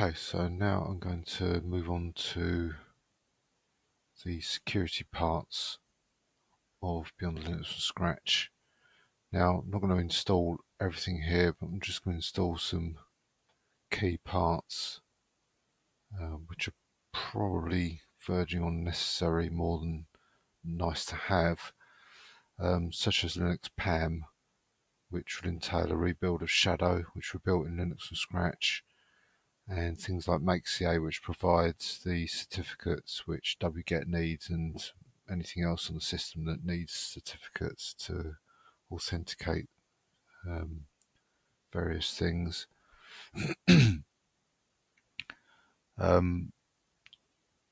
Okay, so now I'm going to move on to the security parts of Beyond Linux from scratch. Now, I'm not going to install everything here, but I'm just going to install some key parts, uh, which are probably verging on necessary more than nice to have, um, such as Linux PAM, which would entail a rebuild of Shadow, which were built in Linux from scratch, and things like MakeCA, which provides the certificates which wget needs and anything else on the system that needs certificates to authenticate um, various things. um,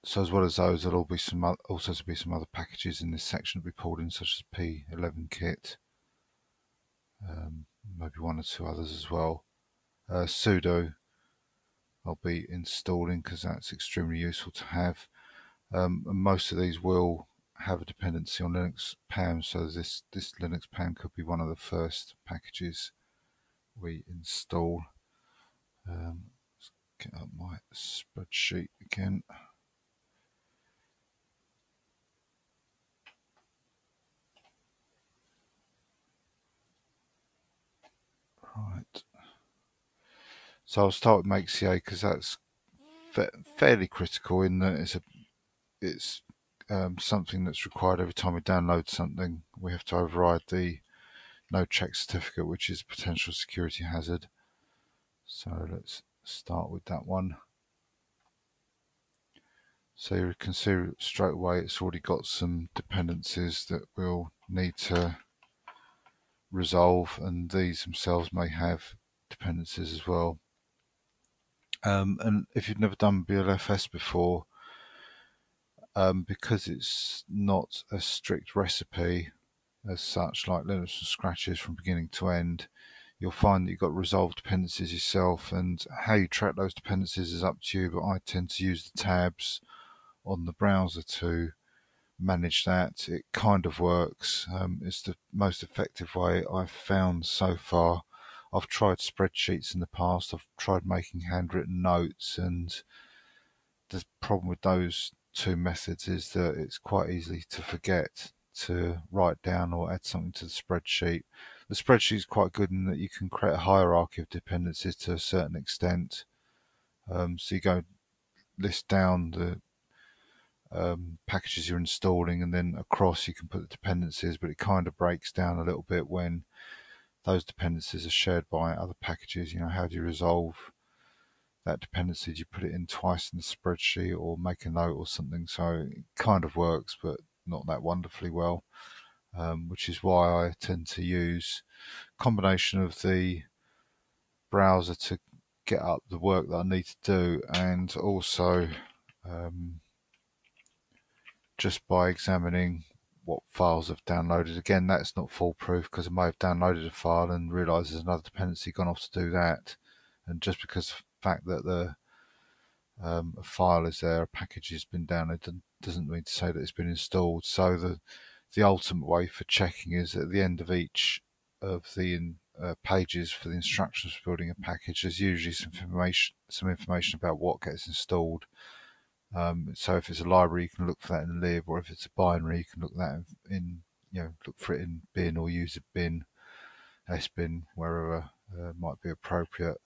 so as well as those, there'll be some also to be some other packages in this section to be pulled in, such as P11 kit, um, maybe one or two others as well. Uh, sudo I'll be installing because that's extremely useful to have. Um, most of these will have a dependency on Linux PAM, so this, this Linux PAM could be one of the first packages we install. Um, let's get up my spreadsheet again. Right. So I'll start with MakeCA because that's fa fairly critical in that it's a it's um, something that's required every time we download something. We have to override the no check certificate, which is a potential security hazard. So let's start with that one. So you can see straight away it's already got some dependencies that we'll need to resolve and these themselves may have dependencies as well. Um, and if you've never done BLFS before, um, because it's not a strict recipe as such, like Linux from scratches from beginning to end, you'll find that you've got resolved dependencies yourself, and how you track those dependencies is up to you. But I tend to use the tabs on the browser to manage that. It kind of works. Um, it's the most effective way I've found so far I've tried spreadsheets in the past. I've tried making handwritten notes, and the problem with those two methods is that it's quite easy to forget to write down or add something to the spreadsheet. The spreadsheet is quite good in that you can create a hierarchy of dependencies to a certain extent. Um, so you go list down the um, packages you're installing, and then across you can put the dependencies, but it kind of breaks down a little bit when those dependencies are shared by other packages. You know, how do you resolve that dependency? Do you put it in twice in the spreadsheet or make a note or something? So it kind of works, but not that wonderfully well, um, which is why I tend to use combination of the browser to get up the work that I need to do and also um, just by examining what files I've downloaded. Again, that's not foolproof because I may have downloaded a file and realised there's another dependency gone off to do that. And just because the fact that the um, a file is there, a package has been downloaded, doesn't mean to say that it's been installed. So the the ultimate way for checking is at the end of each of the uh, pages for the instructions for building a package, there's usually some information some information about what gets installed um, so if it's a library, you can look for that in lib, or if it's a binary, you can look that in, you know, look for it in bin or use a bin, sbin, wherever uh, might be appropriate.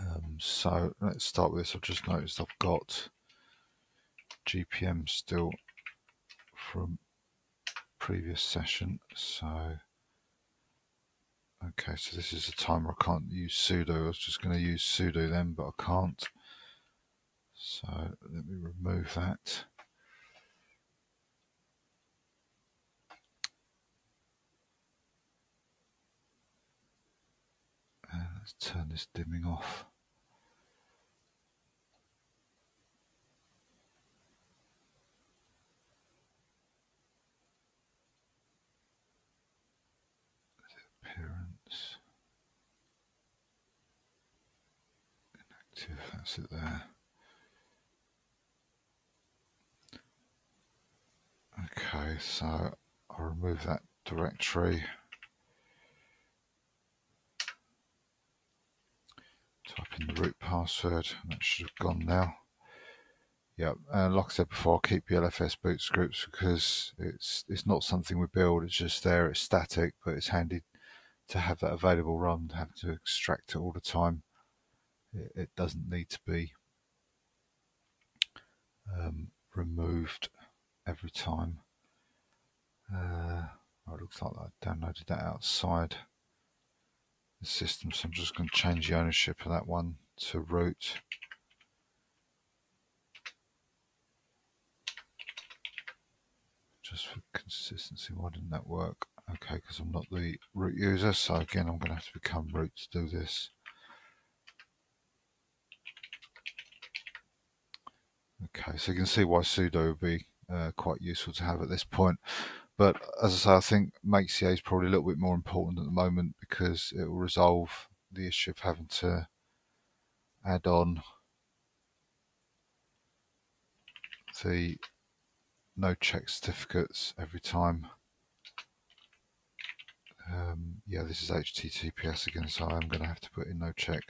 Um, so let's start with this. I've just noticed I've got GPM still from previous session. So, okay, so this is a timer. I can't use sudo. I was just going to use sudo then, but I can't. So let me remove that. And let's turn this dimming off. Appearance. Inactive, that's it there. Okay, so I'll remove that directory. Type in the root password. That should have gone now. Yep, and like I said before, I'll keep the LFS boot scripts because it's it's not something we build. It's just there. It's static, but it's handy to have that available rather than have to extract it all the time. It, it doesn't need to be um, removed every time. Uh, oh, it looks like I downloaded that outside the system, so I'm just going to change the ownership of that one to root. Just for consistency, why didn't that work? Okay, because I'm not the root user, so again I'm going to have to become root to do this. Okay, so you can see why sudo would be uh, quite useful to have at this point. But as I say, I think makeca is probably a little bit more important at the moment because it will resolve the issue of having to add on the no check certificates every time. Um, yeah, this is HTTPS again, so I'm going to have to put in no check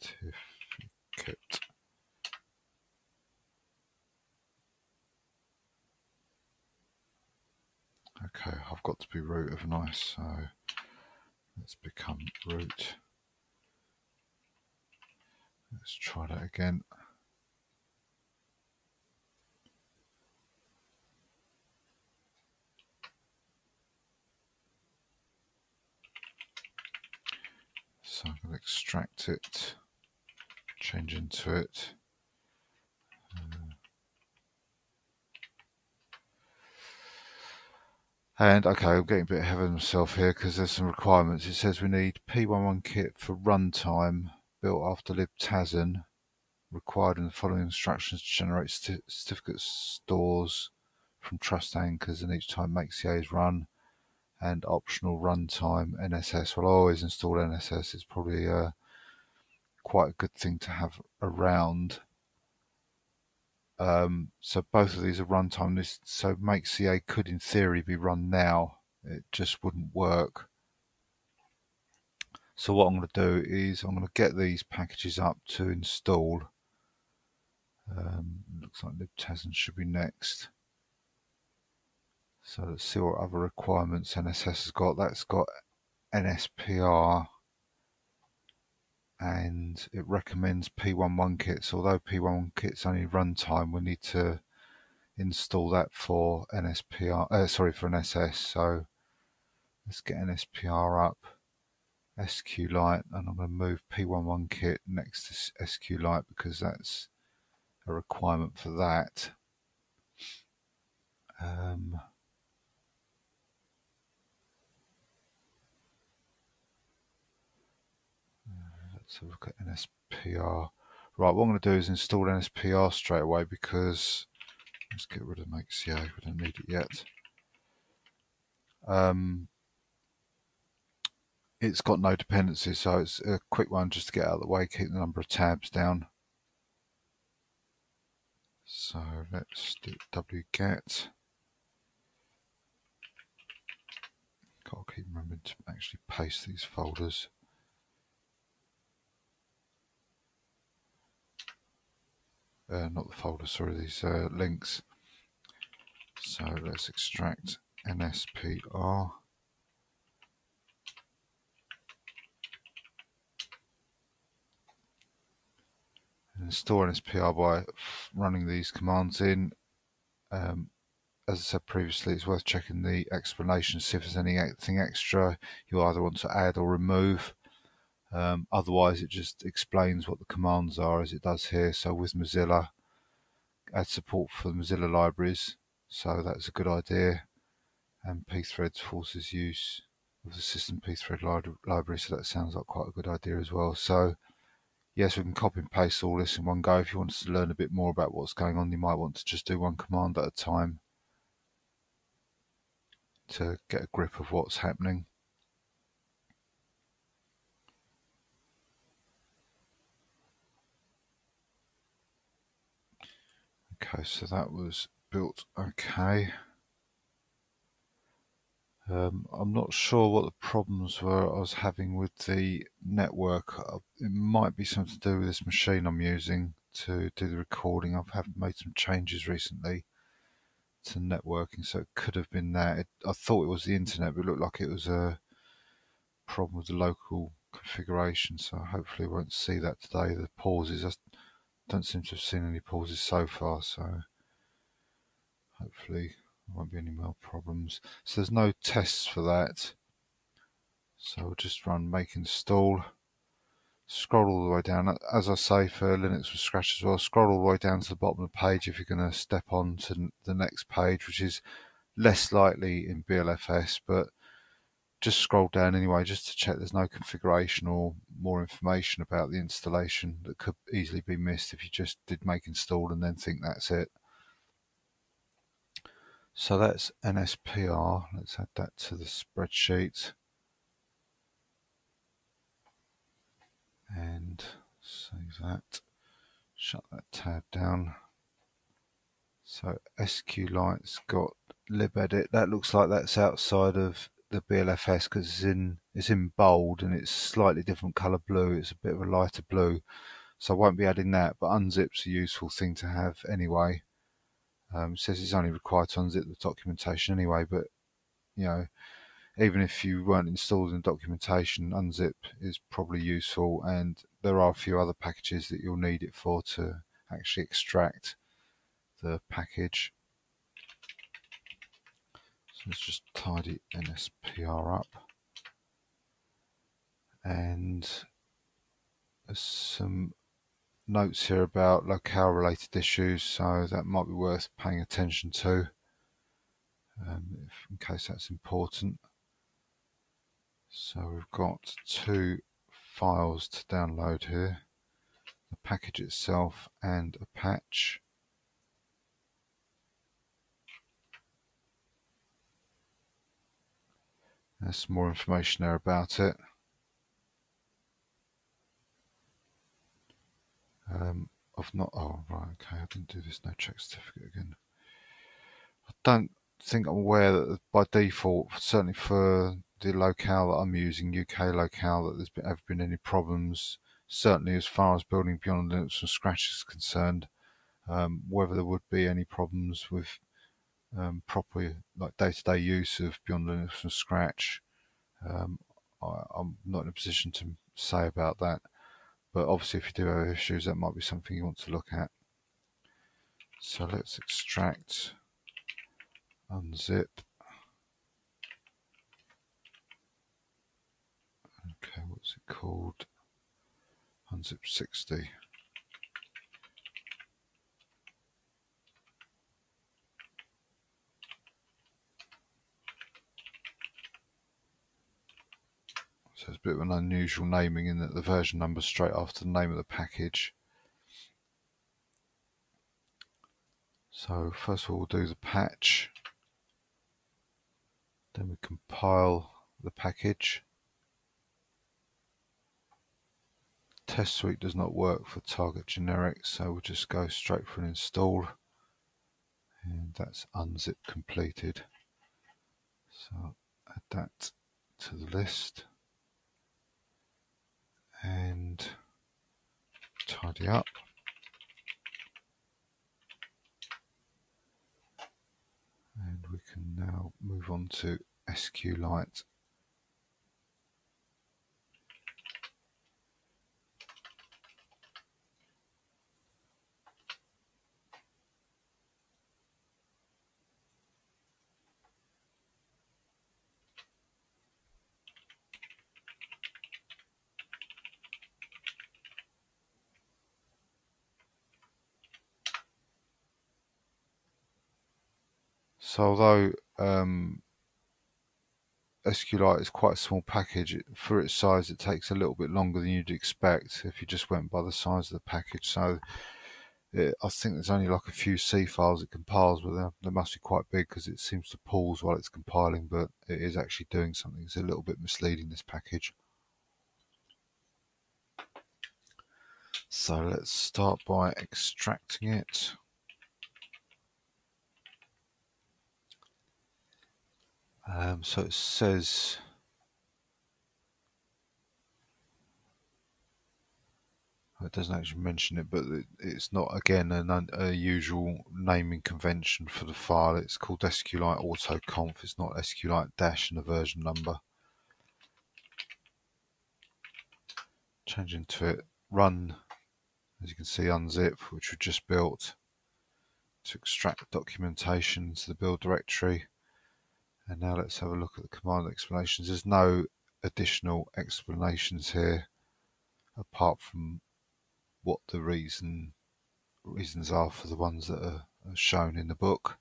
certificate. Okay, I've got to be root of nice, so let's become root. Let's try that again. So I'm going to extract it, change into it. And okay, I'm getting a bit ahead of myself here because there's some requirements. It says we need P11 kit for runtime built after libtasn required in the following instructions to generate st certificate stores from trust anchors and each time makeca is run and optional runtime NSS. Well, I always install NSS. It's probably uh, quite a good thing to have around. Um, so both of these are runtime. This so makeca could, in theory, be run now. It just wouldn't work. So what I'm going to do is I'm going to get these packages up to install. Um, looks like libtasn should be next. So let's see what other requirements NSS has got. That's got NSPR and it recommends P11 kits. Although P11 kits only runtime, we need to install that for NSPR, uh, sorry, for NSS. So let's get NSPR up, SQLite, and I'm going to move P11 kit next to SQLite because that's a requirement for that. Um, So look at NSPR. Right, what I'm going to do is install NSPR straight away because let's get rid of makeca. We don't need it yet. Um, it's got no dependencies, so it's a quick one just to get out of the way, keep the number of tabs down. So let's do wget. Got to keep remembering to actually paste these folders. Uh, not the folder, sorry, these uh, links. So let's extract NSPR. And NSPR by running these commands in. Um, as I said previously, it's worth checking the explanation, see if there's anything extra you either want to add or remove. Um, otherwise, it just explains what the commands are as it does here. So with Mozilla, add support for the Mozilla libraries. So that's a good idea. And pthreads forces use of the system pthread li library. So that sounds like quite a good idea as well. So yes, we can copy and paste all this in one go. If you want to learn a bit more about what's going on, you might want to just do one command at a time to get a grip of what's happening. Okay, so that was built okay. Um, I'm not sure what the problems were I was having with the network. Uh, it might be something to do with this machine I'm using to do the recording. I've have made some changes recently to networking, so it could have been that. It, I thought it was the internet, but it looked like it was a problem with the local configuration, so hopefully we won't see that today. The pauses, I don't seem to have seen any pauses so far, so hopefully there won't be any more problems. So there's no tests for that. So we'll just run make install. Scroll all the way down. As I say for Linux with Scratch as well, scroll all the way down to the bottom of the page if you're going to step on to the next page, which is less likely in BLFS, but just scroll down anyway just to check there's no configuration or more information about the installation that could easily be missed if you just did make install and then think that's it. So that's NSPR. Let's add that to the spreadsheet. And save that. Shut that tab down. So SQLite's got libedit. That looks like that's outside of the BLFS because it's in it's in bold and it's slightly different color blue. It's a bit of a lighter blue, so I won't be adding that. But unzip's a useful thing to have anyway. Um, it says it's only required to unzip the documentation anyway, but you know, even if you weren't installed in documentation, unzip is probably useful, and there are a few other packages that you'll need it for to actually extract the package. Let's just tidy NSPR up. And there's some notes here about locale related issues, so that might be worth paying attention to um, if, in case that's important. So we've got two files to download here, the package itself and a patch. There's some more information there about it. Um, I've not, oh right, okay, I didn't do this no check certificate again. I don't think I'm aware that by default, certainly for the locale that I'm using, UK locale, that there's been, ever been any problems, certainly as far as building beyond Linux from scratch is concerned, um, whether there would be any problems with um, proper like day-to-day use of Beyond Linux from scratch, um, I, I'm not in a position to say about that. But obviously if you do have issues, that might be something you want to look at. So let's extract, unzip. Okay, what's it called? Unzip 60. It's a bit of an unusual naming in that the version number straight after the name of the package. So first of all we'll do the patch. Then we compile the package. Test suite does not work for target generic, so we'll just go straight for an install. And that's unzip completed. So add that to the list and tidy up. And we can now move on to SQLite So although um, SQLite is quite a small package, for its size it takes a little bit longer than you'd expect if you just went by the size of the package. So it, I think there's only like a few C files it compiles, but they must be quite big because it seems to pause while it's compiling, but it is actually doing something. It's a little bit misleading, this package. So let's start by extracting it. Um, so it says it doesn't actually mention it, but it's not again an, a usual naming convention for the file. It's called SQLite AutoConf. It's not SQLite dash and a version number. Change into it. Run, as you can see, unzip, which we just built to extract documentation to the build directory. And now let's have a look at the command explanations. There's no additional explanations here apart from what the reason reasons are for the ones that are, are shown in the book.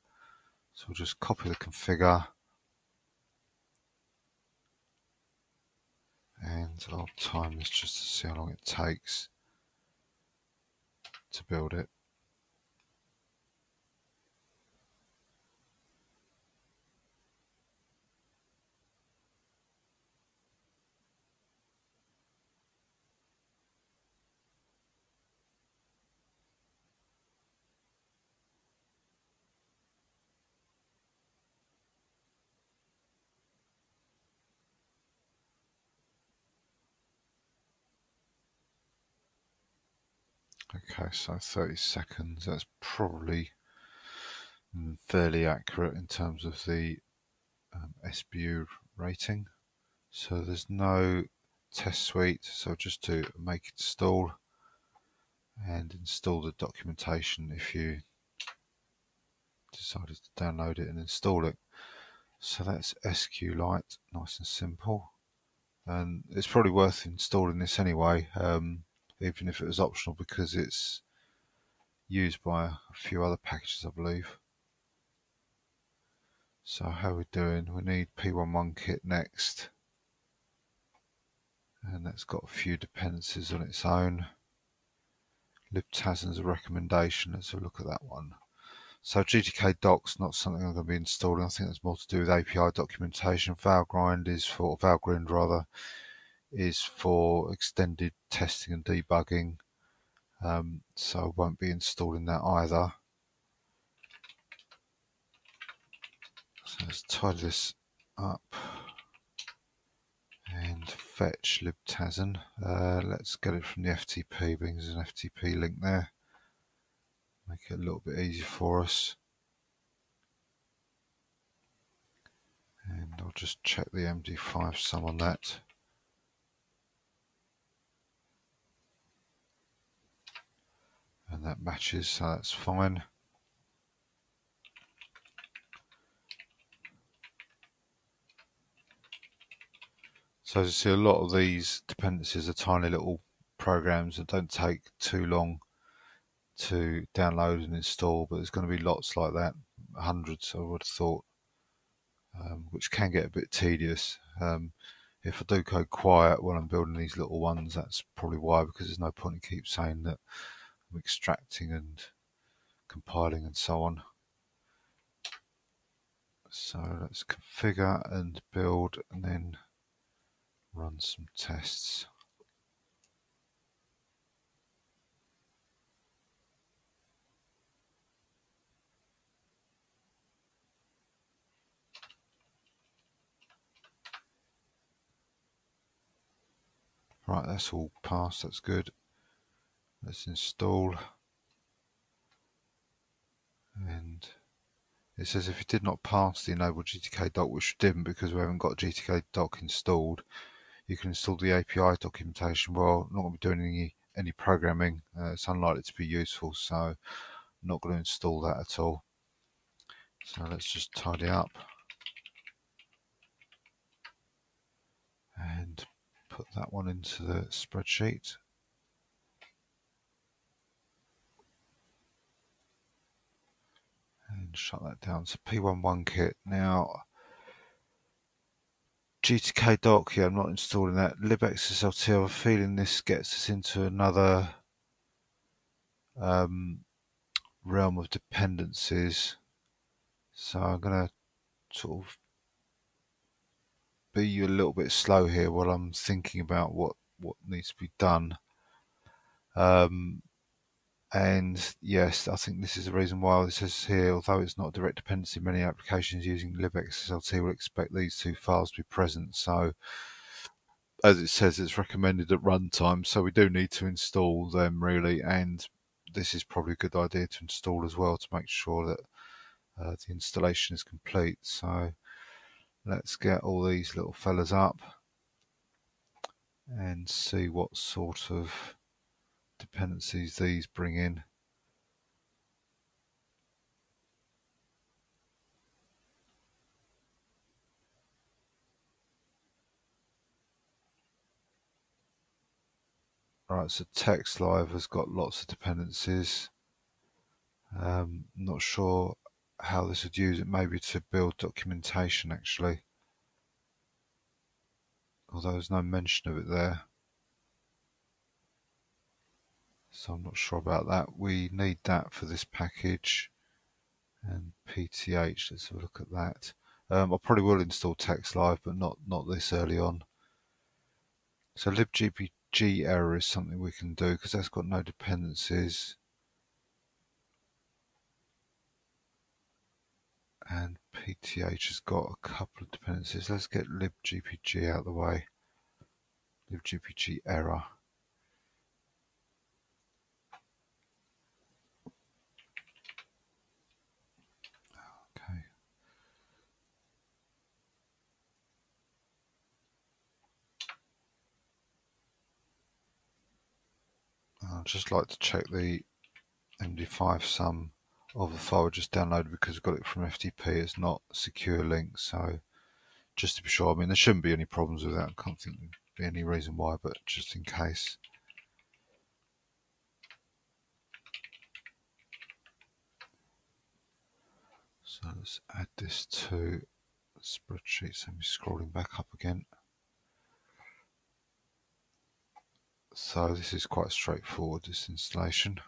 So we'll just copy the configure and I'll time this just to see how long it takes to build it. Okay, so 30 seconds, that's probably mm, fairly accurate in terms of the um, SBU rating. So there's no test suite, so just to make it install and install the documentation if you decided to download it and install it. So that's SQLite, nice and simple. And it's probably worth installing this anyway. Um, even if it was optional because it's used by a few other packages I believe. So how are we doing? We need P11 kit next. And that's got a few dependencies on its own. libtasn's a recommendation. Let's have a look at that one. So GTK docs not something I'm going to be installing. I think there's more to do with API documentation. Valgrind is for Valgrind rather is for extended testing and debugging. Um, so I won't be installing that either. So let's tidy this up and fetch libtasn. Uh, let's get it from the FTP, being there's an FTP link there. Make it a little bit easier for us. And I'll just check the MD5 sum on that. And that matches so that's fine. So as you see a lot of these dependencies are tiny little programs that don't take too long to download and install but there's going to be lots like that hundreds I would have thought um, which can get a bit tedious. Um, if I do go quiet while I'm building these little ones that's probably why because there's no point in keep saying that extracting and compiling and so on. So let's configure and build and then run some tests. Right, that's all passed, that's good. Let's install. And it says if you did not pass the enable GTK doc, which didn't because we haven't got GTK doc installed, you can install the API documentation. Well, not going to be doing any, any programming. Uh, it's unlikely to be useful, so not going to install that at all. So let's just tidy up. And put that one into the spreadsheet. Shut that down. So P11 kit. Now, GTK doc, yeah, I'm not installing that. libxslt, I have a feeling this gets us into another um, realm of dependencies. So I'm going to sort of be a little bit slow here while I'm thinking about what, what needs to be done. Um, and yes, I think this is the reason why it says here, although it's not direct dependency, many applications using libxslt will expect these two files to be present. So as it says, it's recommended at runtime, so we do need to install them really, and this is probably a good idea to install as well to make sure that uh, the installation is complete. So let's get all these little fellas up and see what sort of dependencies these bring in. Right, so TeX Live has got lots of dependencies. Um, not sure how this would use it, maybe to build documentation actually. Although there's no mention of it there. So I'm not sure about that. We need that for this package. And PTH, let's have a look at that. Um, I probably will install TeX Live, but not, not this early on. So libgpg error is something we can do because that's got no dependencies. And PTH has got a couple of dependencies. Let's get libgpg out of the way. libgpg error. I'd just like to check the MD5 sum of the file just downloaded because we've got it from FTP. It's not secure link, so just to be sure. I mean, there shouldn't be any problems with that. I can't think there'd be any reason why, but just in case. So let's add this to spreadsheet. So I'm scrolling back up again. So this is quite straightforward, this installation.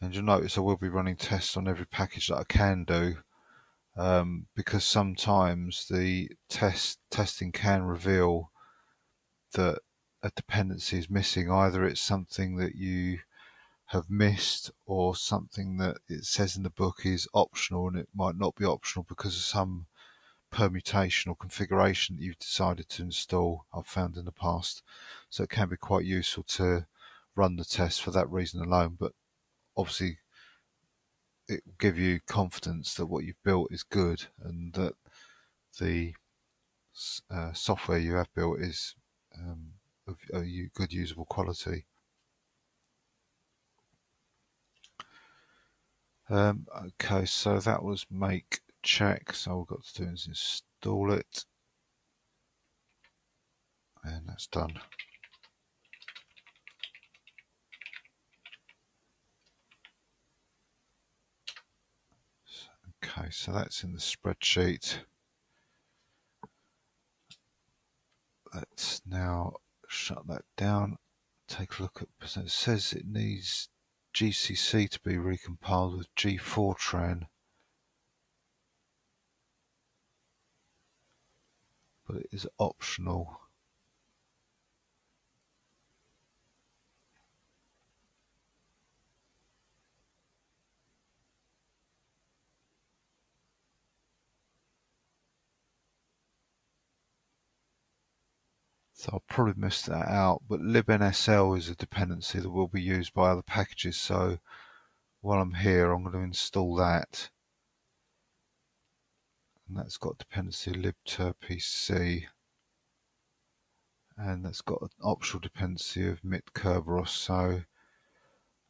And you'll notice I will be running tests on every package that I can do um, because sometimes the test testing can reveal that a dependency is missing. Either it's something that you have missed or something that it says in the book is optional and it might not be optional because of some permutation or configuration that you've decided to install I've found in the past. So it can be quite useful to run the test for that reason alone but obviously it will give you confidence that what you've built is good and that the uh, software you have built is um, of, of good usable quality Um, okay, so that was make check. So all we've got to do is install it. And that's done. Okay, so that's in the spreadsheet. Let's now shut that down. Take a look at, it says it needs GCC to be recompiled with gfortran but it is optional. So I'll probably miss that out, but libnsl is a dependency that will be used by other packages. So while I'm here, I'm going to install that. And that's got dependency libtirpc. And that's got an optional dependency of mit Kerberos. So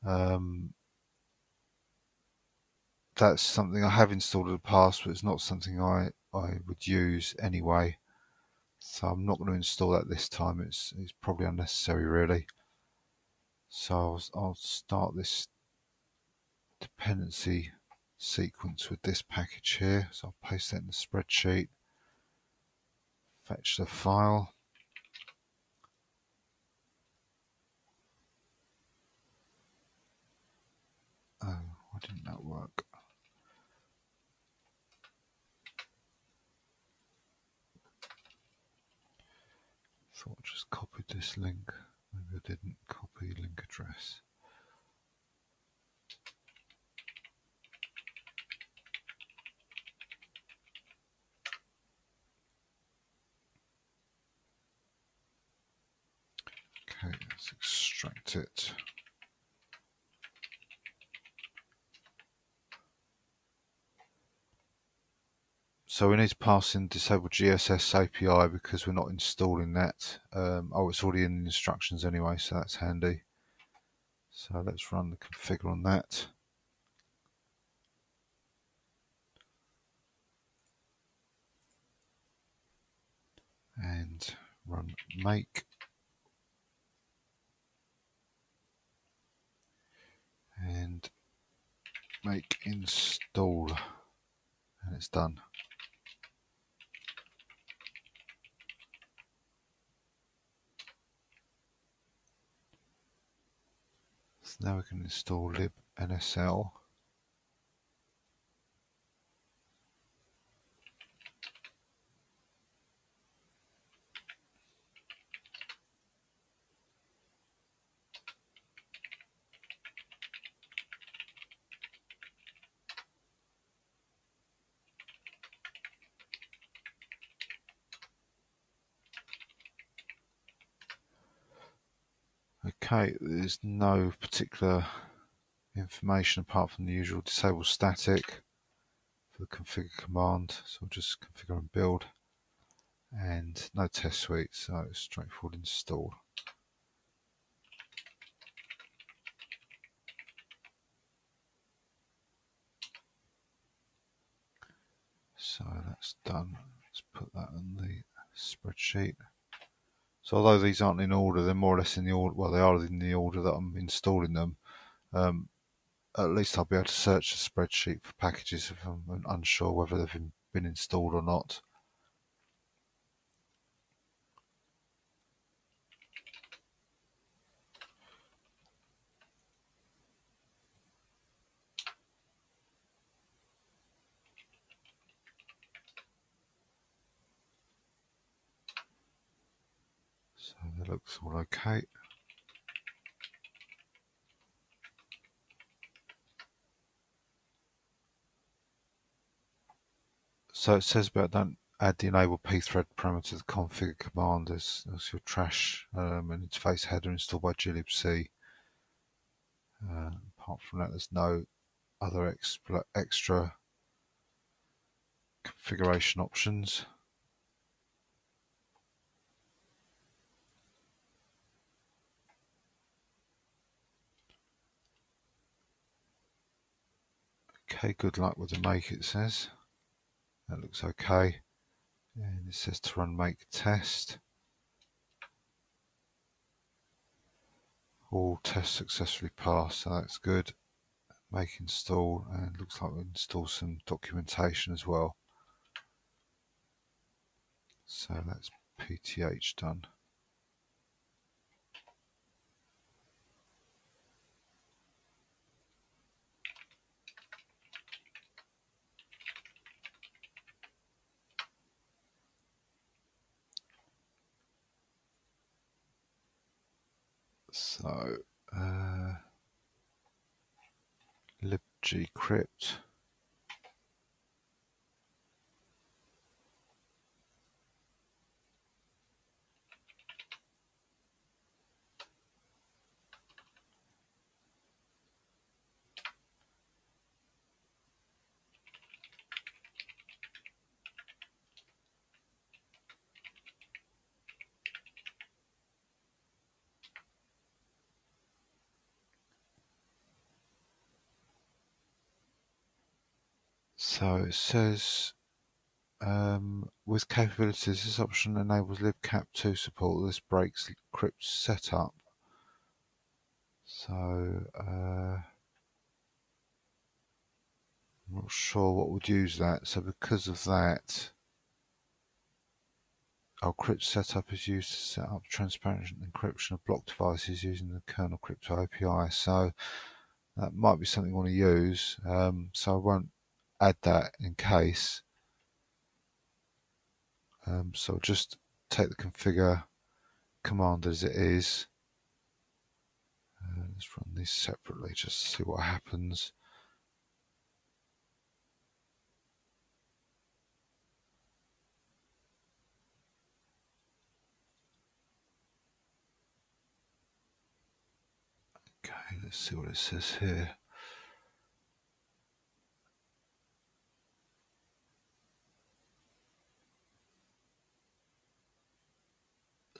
um, that's something I have installed in the past, but it's not something I, I would use anyway. So I'm not going to install that this time. It's, it's probably unnecessary really. So I'll, I'll start this dependency sequence with this package here. So I'll paste that in the spreadsheet. Fetch the file. Oh, why didn't that work? thought I just copied this link. Maybe I didn't copy link address. Okay, let's extract it. So we need to pass in disable GSS API because we're not installing that. Um, oh, it's already in the instructions anyway, so that's handy. So let's run the configure on that. And run make. And make install. And it's done. Now we can install libnsl. Okay, there's no particular information apart from the usual disable static for the configure command. So we'll just configure and build and no test suite, so it's straightforward install. So that's done. Let's put that in the spreadsheet. So although these aren't in order, they're more or less in the order, well, they are in the order that I'm installing them. Um, at least I'll be able to search the spreadsheet for packages if I'm unsure whether they've been installed or not. So looks all okay. So it says about don't add the enable pthread parameter to the configure command as, as your trash um, and interface header installed by glibc. Uh, apart from that, there's no other extra configuration options. Okay, good luck with the make it says. That looks okay. And it says to run make test. All tests successfully passed, so that's good. Make install and looks like we install some documentation as well. So that's PTH done. So, uh, libgcrypt. So it says um, with capabilities, this option enables libcap2 support. This breaks cryptsetup. So uh, I'm not sure what would use that. So because of that, our cryptsetup is used to set up transparent encryption of block devices using the kernel crypto API. So that might be something you want to use. Um, so I won't add that in case. Um, so just take the configure command as it is. Uh, let's run these separately just to see what happens. Okay, let's see what it says here.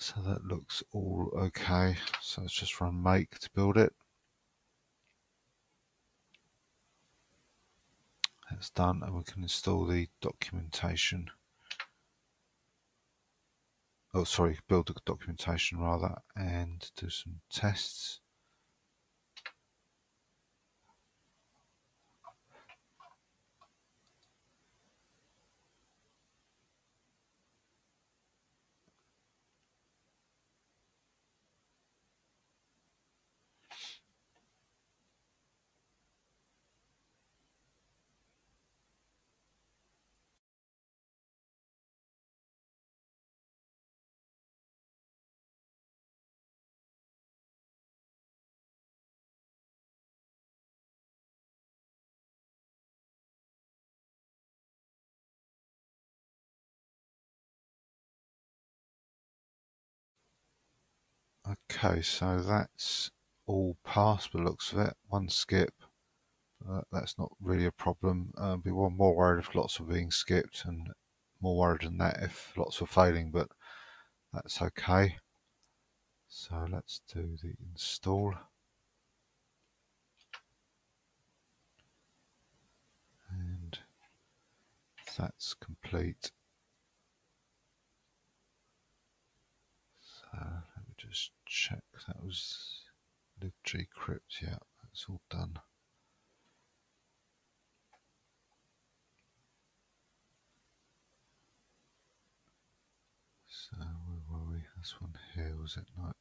So that looks all okay. So let's just run make to build it. That's done and we can install the documentation. Oh, sorry, build the documentation rather and do some tests. Okay, so that's all passed by the looks of it. One skip. Uh, that's not really a problem. Uh, be one more worried if lots were being skipped and more worried than that if lots were failing, but that's okay. So let's do the install. And that's complete. So check that was libgcrypt. Yeah, that's all done. So where were we? This one here was it not?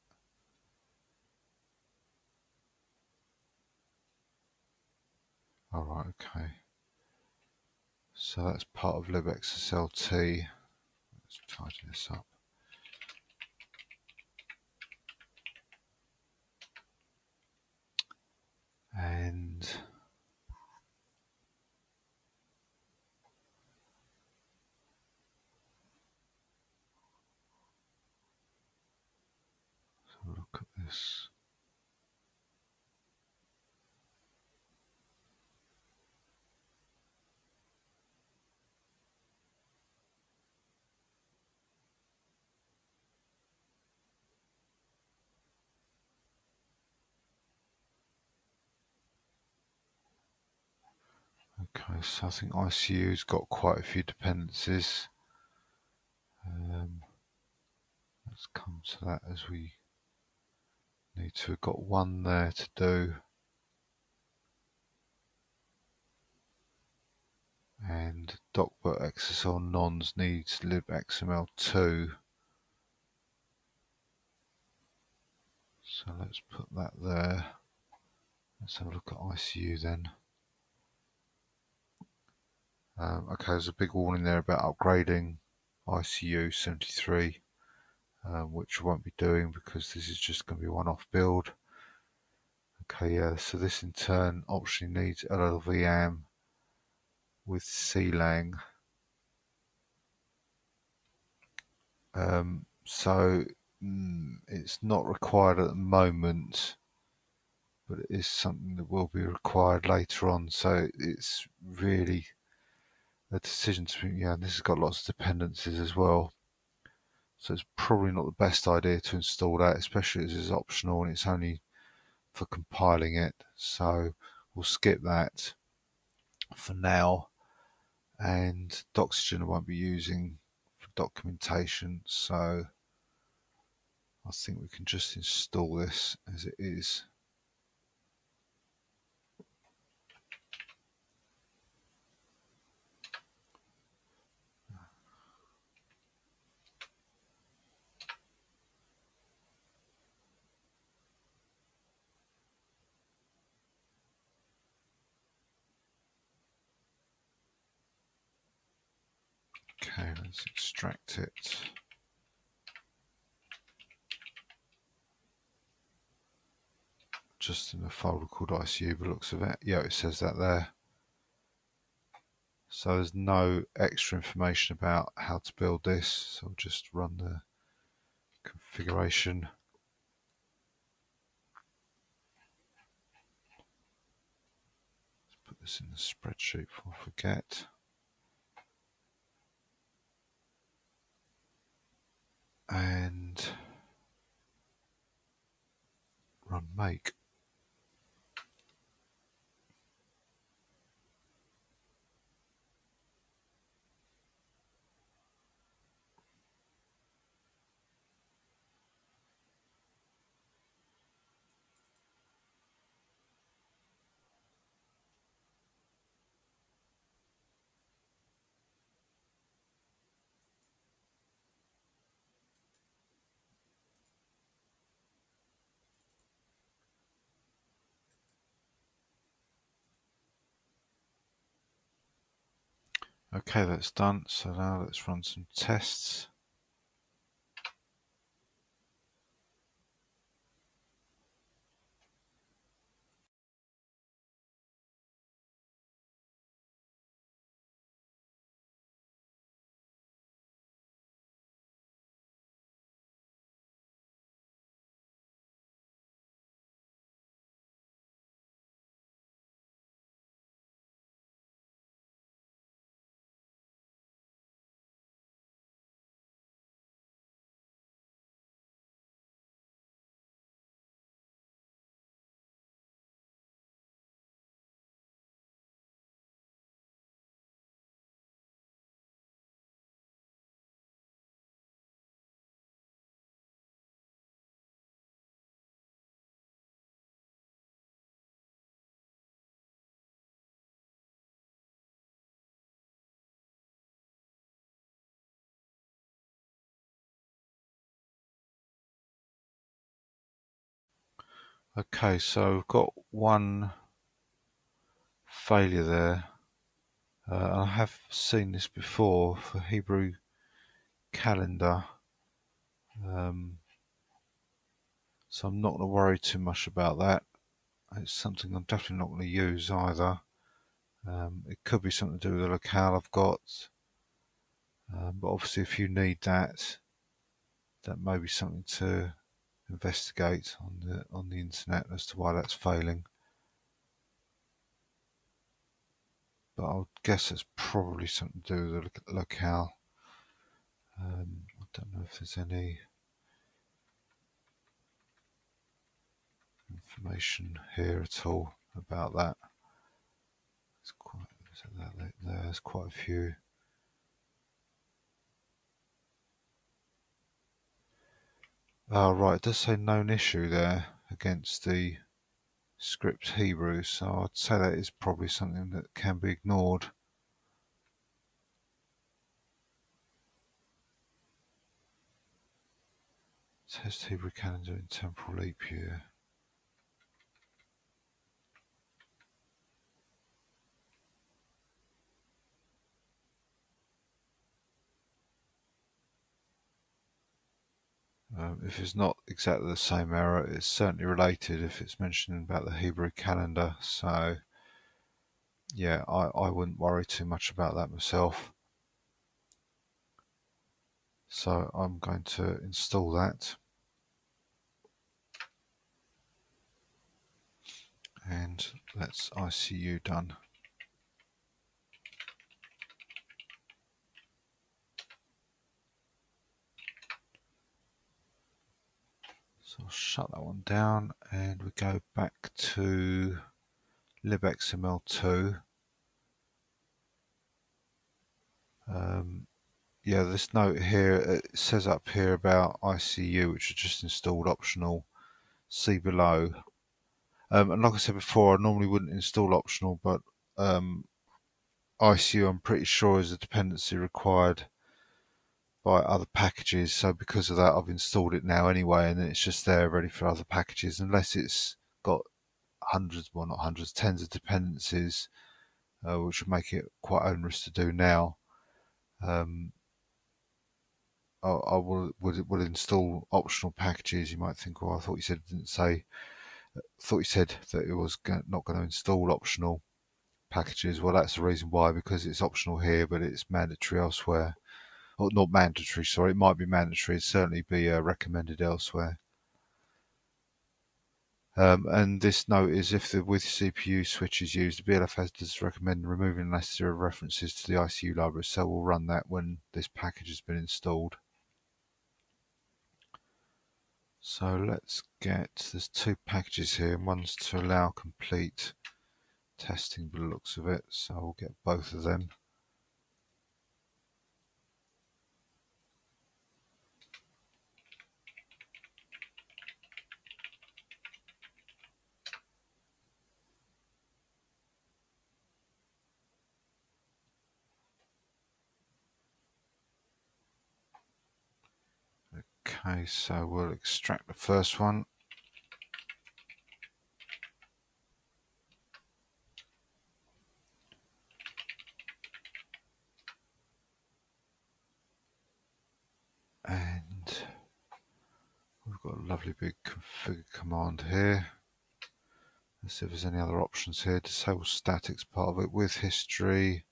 All right, okay. So that's part of libxslt. Let's tidy this up. And look at this. So I think ICU's got quite a few dependencies. Um, let's come to that as we need to have got one there to do. And DocBook XSL nons needs libxml2. So let's put that there. Let's have a look at ICU then. Um, okay, there's a big warning there about upgrading ICU 73, um, which won't be doing because this is just going to be one-off build. Okay, yeah, so this in turn optionally needs LLVM with Clang. Um, so mm, it's not required at the moment, but it is something that will be required later on. So it's really decision to yeah this has got lots of dependencies as well. So it's probably not the best idea to install that especially as it's optional and it's only for compiling it. So we'll skip that for now. And Doxygen I won't be using for documentation so I think we can just install this as it is Let's extract it. Just in a folder called ICU The looks of it. Yeah, it says that there. So there's no extra information about how to build this. So I'll just run the configuration. Let's put this in the spreadsheet for forget. And run make. Okay, that's done. So now let's run some tests. Okay, so we've got one failure there. Uh, I have seen this before for Hebrew calendar. Um, so I'm not going to worry too much about that. It's something I'm definitely not going to use either. Um, it could be something to do with the locale I've got. Um, but obviously if you need that, that may be something to investigate on the on the internet as to why that's failing. But I guess it's probably something to do with the locale. Um, I don't know if there's any information here at all about that. Quite, there's quite a few. Oh, right, it does say known issue there against the script Hebrew, so I'd say that is probably something that can be ignored. Test Hebrew calendar in temporal leap year. Um, if it's not exactly the same error, it's certainly related if it's mentioning about the Hebrew calendar. So, yeah, I, I wouldn't worry too much about that myself. So I'm going to install that. And that's ICU done. So I'll shut that one down and we go back to libxml2. Um, yeah, this note here, it says up here about ICU, which is just installed optional. See below. Um, and like I said before, I normally wouldn't install optional, but um, ICU I'm pretty sure is a dependency required by other packages. So because of that, I've installed it now anyway, and it's just there ready for other packages. Unless it's got hundreds, well not hundreds, tens of dependencies, uh, which would make it quite onerous to do now. Um, I, I will would will install optional packages. You might think, well, I thought you said it didn't say thought you said that it was not going to install optional packages. Well, that's the reason why, because it's optional here, but it's mandatory elsewhere. Not mandatory, sorry, it might be mandatory, it'd certainly be uh, recommended elsewhere. Um, and this note is if the with ICU switch is used, the BLFS does recommend removing necessary references to the ICU library, so we'll run that when this package has been installed. So let's get, there's two packages here, one's to allow complete testing by the looks of it, so we'll get both of them. Okay, so we'll extract the first one. And we've got a lovely big configure command here. Let's see if there's any other options here. Disable statics part of it with history,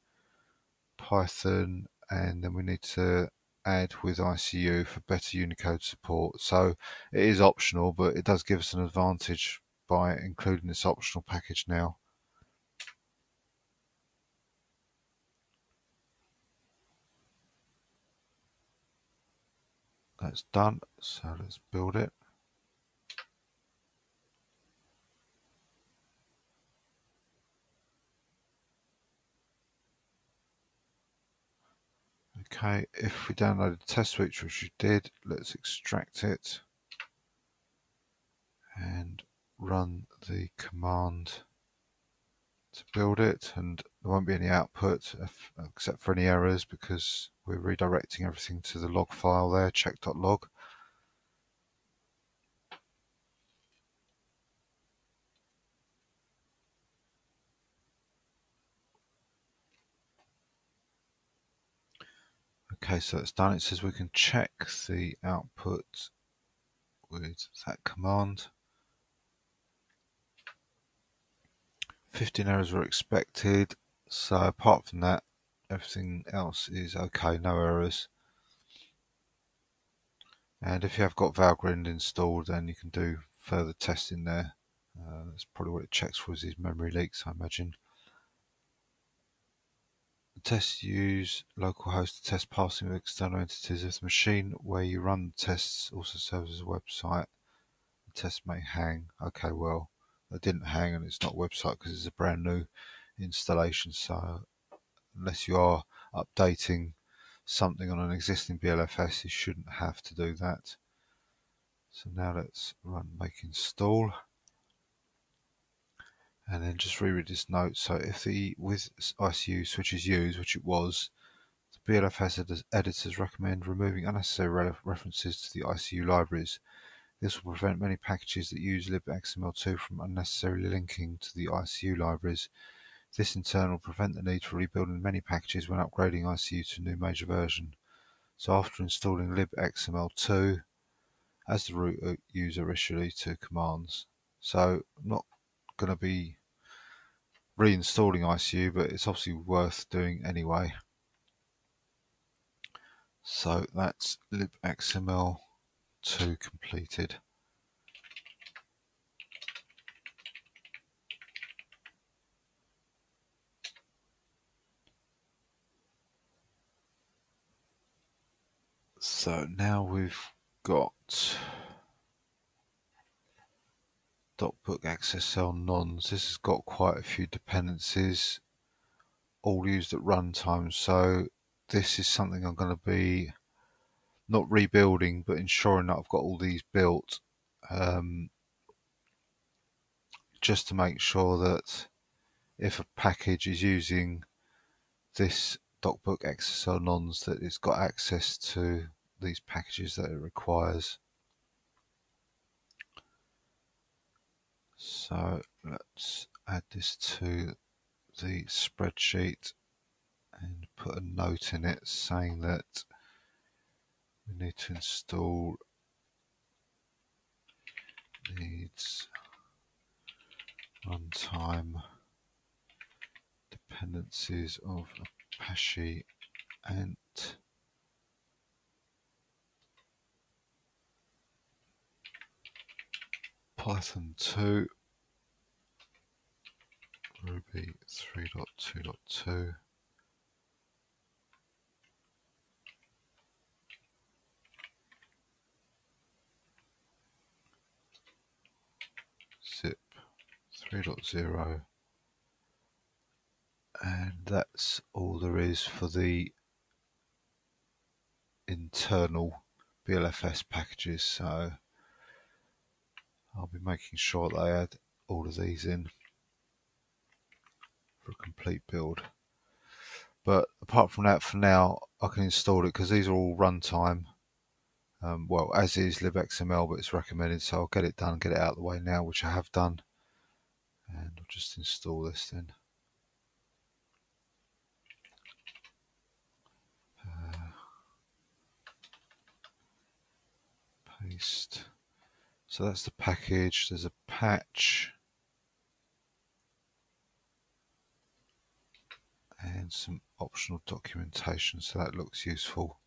Python, and then we need to add with ICU for better Unicode support. So it is optional, but it does give us an advantage by including this optional package now. That's done, so let's build it. Okay, if we downloaded the test switch, which we did, let's extract it and run the command to build it and there won't be any output except for any errors because we're redirecting everything to the log file there, check.log. Okay, so it's done. It says we can check the output with that command. 15 errors were expected, so apart from that, everything else is okay, no errors. And if you have got Valgrind installed, then you can do further testing there. Uh, that's probably what it checks for is memory leaks, I imagine. The tests use localhost to test passing with external entities. If the machine where you run the tests also serves as a website, the test may hang. Okay, well, it didn't hang and it's not website because it's a brand new installation. So unless you are updating something on an existing BLFS, you shouldn't have to do that. So now let's run make install and then just reread this note. So if the with ICU switch is used, which it was, the BLFS editors recommend removing unnecessary references to the ICU libraries. This will prevent many packages that use libxml2 from unnecessarily linking to the ICU libraries. This in turn will prevent the need for rebuilding many packages when upgrading ICU to a new major version. So after installing libxml2, as the root uh, user issue to commands. So I'm not going to be reinstalling ICU, but it's obviously worth doing anyway. So that's libxml2 completed. So now we've got DocBook XSL nons. This has got quite a few dependencies, all used at runtime. So this is something I'm going to be not rebuilding, but ensuring that I've got all these built, um, just to make sure that if a package is using this DocBook XSL nons, that it's got access to these packages that it requires. So let's add this to the spreadsheet and put a note in it saying that we need to install needs runtime dependencies of Apache Ant Python 2 Ruby 3.2.2 zip 3.0 and that's all there is for the internal BLFS packages so I'll be making sure that I add all of these in for a complete build. But apart from that for now I can install it because these are all runtime. Um, well as is libxml but it's recommended so I'll get it done get it out of the way now which I have done. And I'll just install this then. Paste. So that's the package. There's a patch. And some optional documentation, so that looks useful.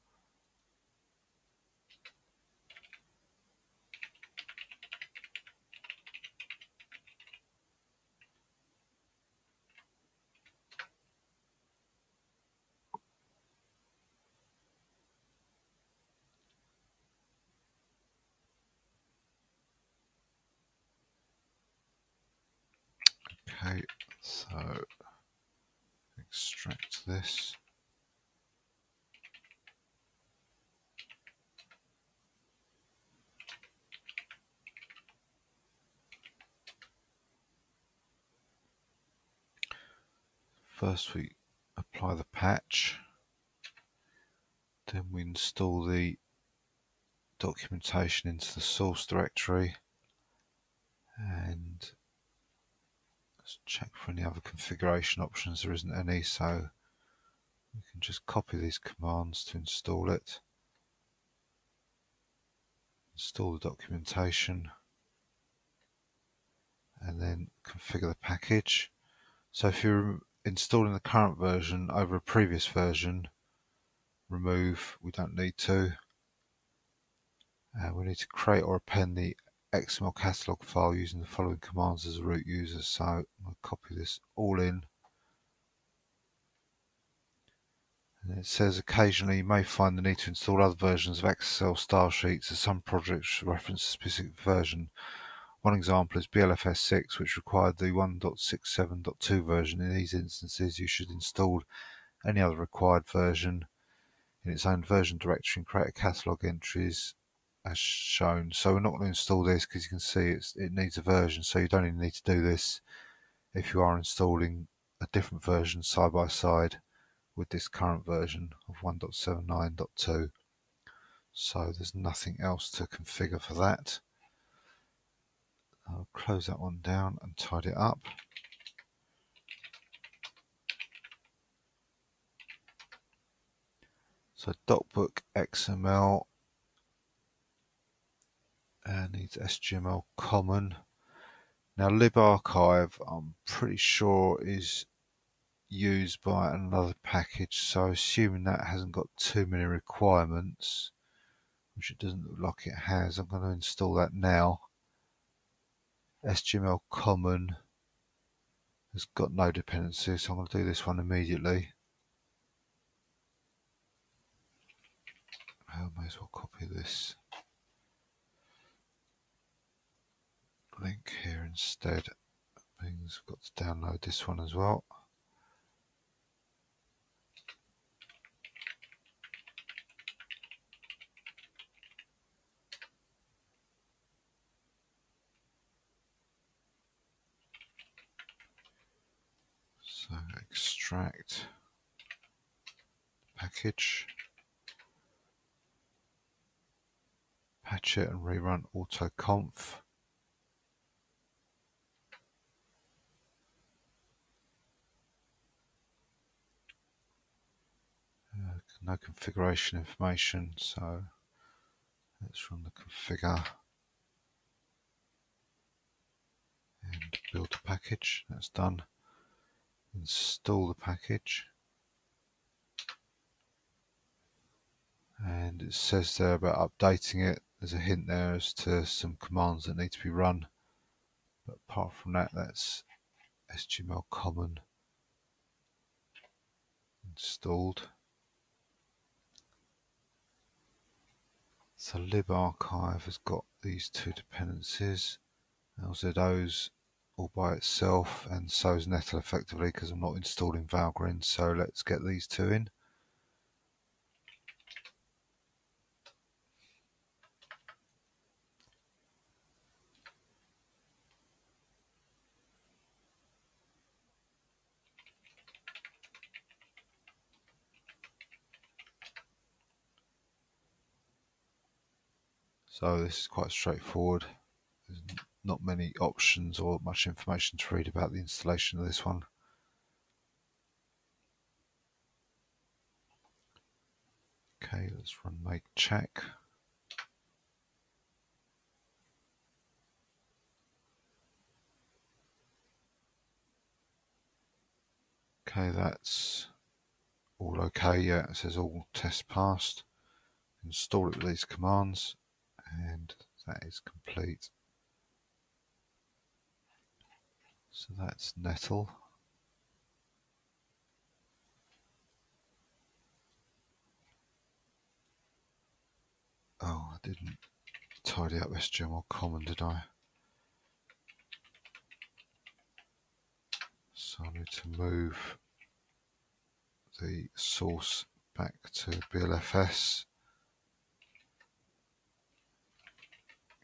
Okay, so extract this. First we apply the patch, then we install the documentation into the source directory and Let's check for any other configuration options. There isn't any, so we can just copy these commands to install it. Install the documentation and then configure the package. So if you're installing the current version over a previous version, remove, we don't need to. We need to create or append the XML catalog file using the following commands as a root user. So I'll copy this all in. And it says occasionally you may find the need to install other versions of XSL style sheets as some projects reference a specific version. One example is BLFS 6 which required the 1.67.2 version. In these instances you should install any other required version in its own version directory and create a catalog entries as shown. So we're not going to install this because you can see it needs a version. So you don't even need to do this if you are installing a different version side by side with this current version of 1.79.2. So there's nothing else to configure for that. I'll close that one down and tidy it up. So docbook XML and needs SGML common. Now libarchive I'm pretty sure is used by another package so assuming that hasn't got too many requirements which it doesn't look like it has I'm going to install that now. SGML common has got no dependencies so I'm going to do this one immediately. I may as well copy this link here instead. Means I've got to download this one as well. So extract package, patch it and rerun autoconf. Uh, no configuration information so let's run the configure and build a package. That's done. Install the package. And it says there about updating it. There's a hint there as to some commands that need to be run. But apart from that, that's SGML common installed. So libarchive has got these two dependencies. LZO's all by itself and so is Nettle effectively because I'm not installing Valgrind. So let's get these two in. So this is quite straightforward. Not many options or much information to read about the installation of this one. Okay, let's run make check. Okay, that's all okay. Yeah, it says all tests passed. Install it with these commands and that is complete. So that's nettle. Oh, I didn't tidy up SGML common, did I? So I need to move the source back to BLFS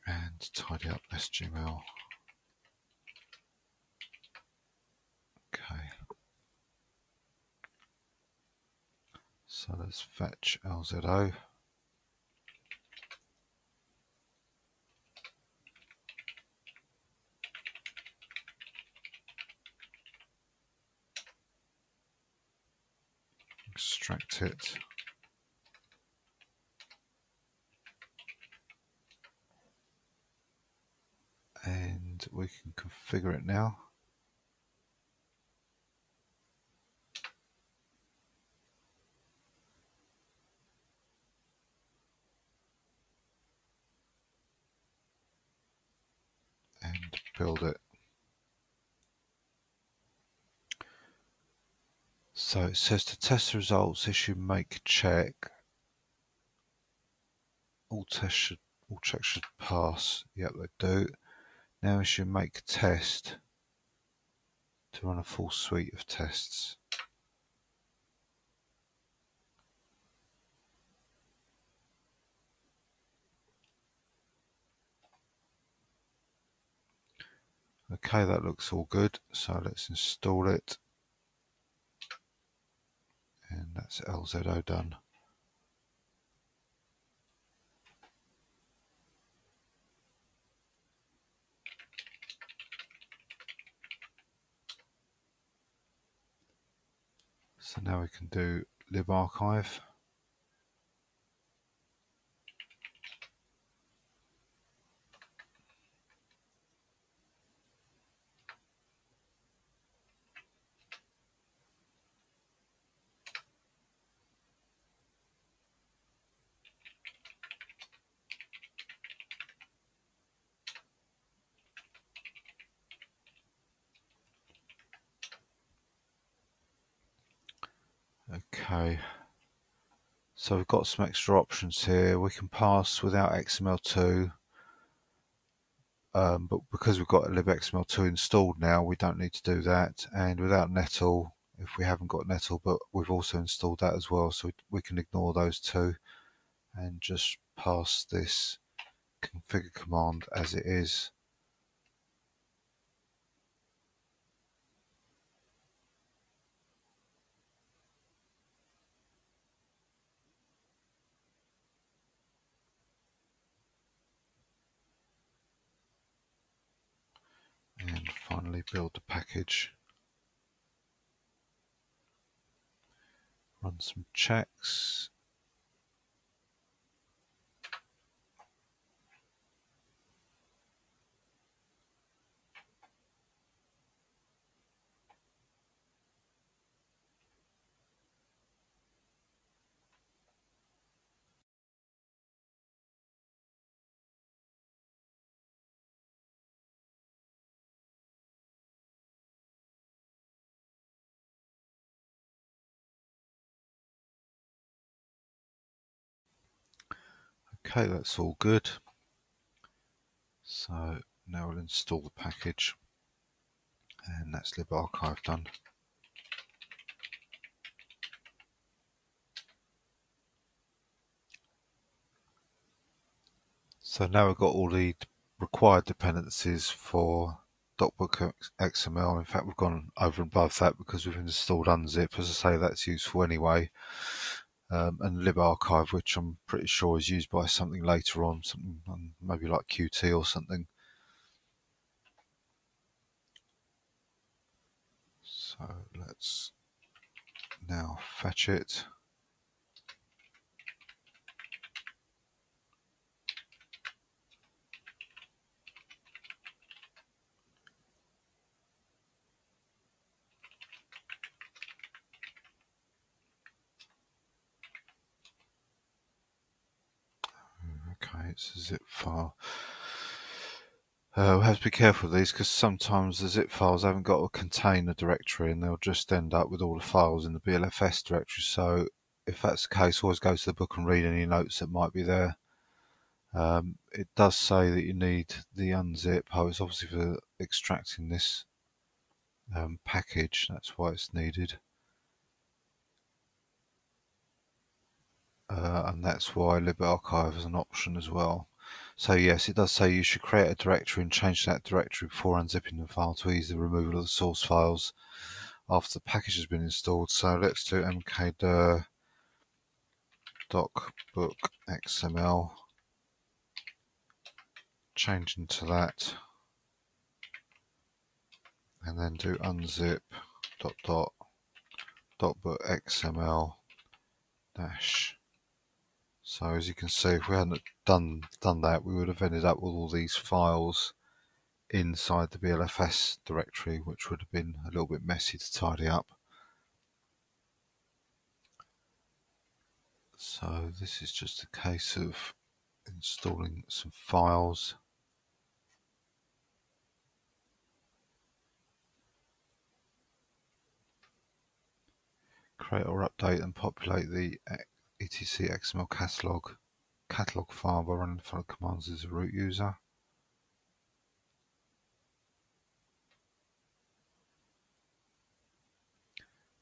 and tidy up SGML. Okay. So let's fetch LZO. Extract it. and we can configure it now. and build it. So it says to test the results, issue make check. All tests should all checks should pass. Yep, they do. Now should make test to run a full suite of tests. Okay, that looks all good. So let's install it. And that's LZO done. So now we can do libarchive. Okay. So we've got some extra options here. We can pass without XML2. Um, but because we've got libxml2 installed now, we don't need to do that. And without nettle, if we haven't got nettle, but we've also installed that as well, so we can ignore those two and just pass this configure command as it is. And finally build the package. Run some checks Okay, that's all good. So now we'll install the package and that's libarchive done. So now we've got all the required dependencies for DocBook XML. In fact, we've gone over and above that because we've installed unzip. As I say, that's useful anyway. Um, and libarchive, which I'm pretty sure is used by something later on, something um, maybe like Qt or something. So let's now fetch it. Okay, it's a zip file. Uh, we have to be careful with these because sometimes the zip files haven't got a container directory and they'll just end up with all the files in the BLFS directory. So if that's the case, always go to the book and read any notes that might be there. Um, it does say that you need the unzip. Oh, it's obviously for extracting this um, package. That's why it's needed. Uh, and that's why libarchive is an option as well. So yes, it does say you should create a directory and change that directory before unzipping the file to ease the removal of the source files after the package has been installed. So let's do mkdir change into that, and then do unzip dot dot docbook XML dash so as you can see, if we hadn't done done that, we would have ended up with all these files inside the BLFS directory, which would have been a little bit messy to tidy up. So this is just a case of installing some files. Create or update and populate the etc XML catalog catalog file by running the commands as a root user.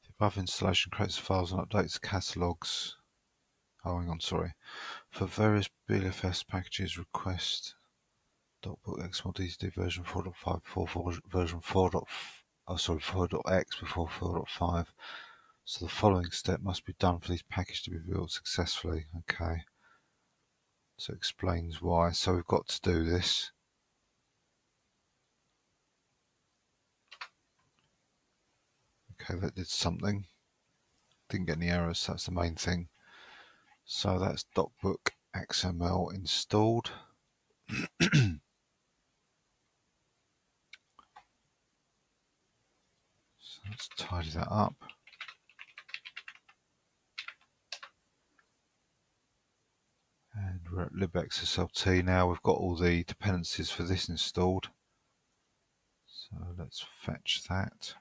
The above installation creates files and updates catalogs. Oh, hang on, sorry. For various BLFS packages, request DocBook XML DTD version 4.5 before version 4. Oh, sorry, 4.x before 4.5. So the following step must be done for this package to be built successfully. Okay. So it explains why. So we've got to do this. Okay, that did something. Didn't get any errors, so that's the main thing. So that's DocBook XML installed. so let's tidy that up. And we're at libxslt now. We've got all the dependencies for this installed. So let's fetch that.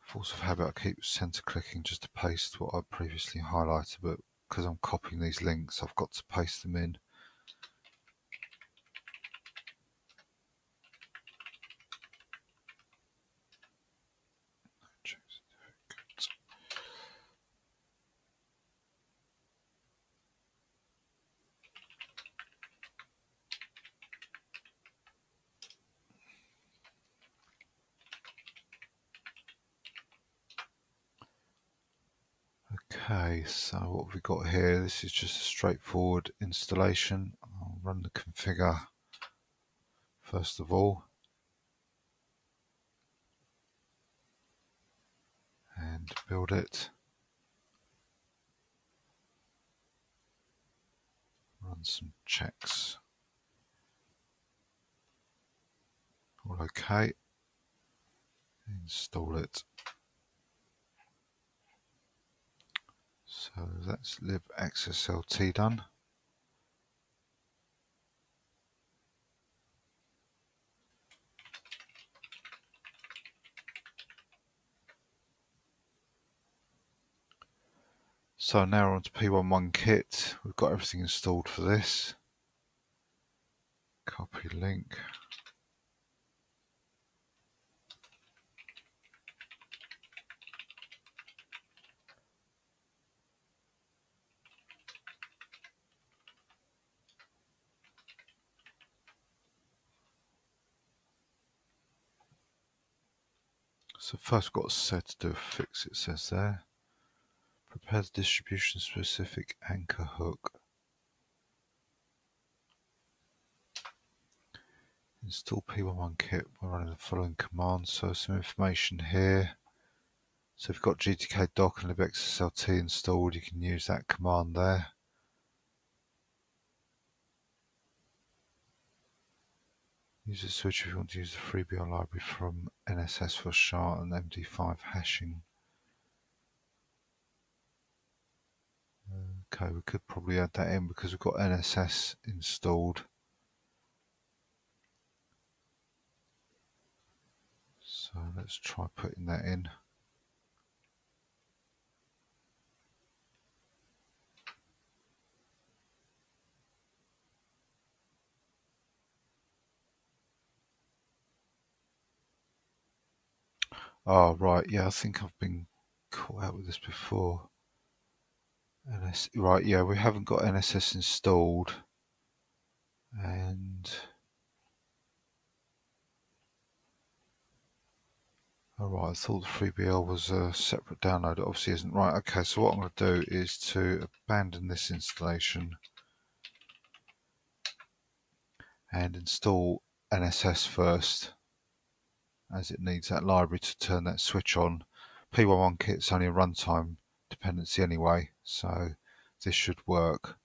Force of habit I keep center clicking just to paste what I previously highlighted but because I'm copying these links I've got to paste them in Okay, so what have we got here? This is just a straightforward installation. I'll run the configure first of all. And build it. Run some checks. All okay. Install it. So that's libxslt done. So now we're on to P11 kit. We've got everything installed for this. Copy link. So first we've got set to fix, it says there. Prepare the distribution specific anchor hook. Install P11 kit by running the following commands. So some information here. So if you've got GTK doc and libxSLT installed, you can use that command there. Use the switch if you want to use the FreeBL library from NSS for SHA and MD5 hashing. Okay, we could probably add that in because we've got NSS installed. So let's try putting that in. Oh, right, yeah, I think I've been caught out with this before. NS, right, yeah, we haven't got NSS installed. And... Alright, I thought the FreeBL was a separate download. It obviously isn't. Right, okay, so what I'm going to do is to abandon this installation and install NSS first as it needs that library to turn that switch on. P11 kit's only a runtime dependency anyway, so this should work.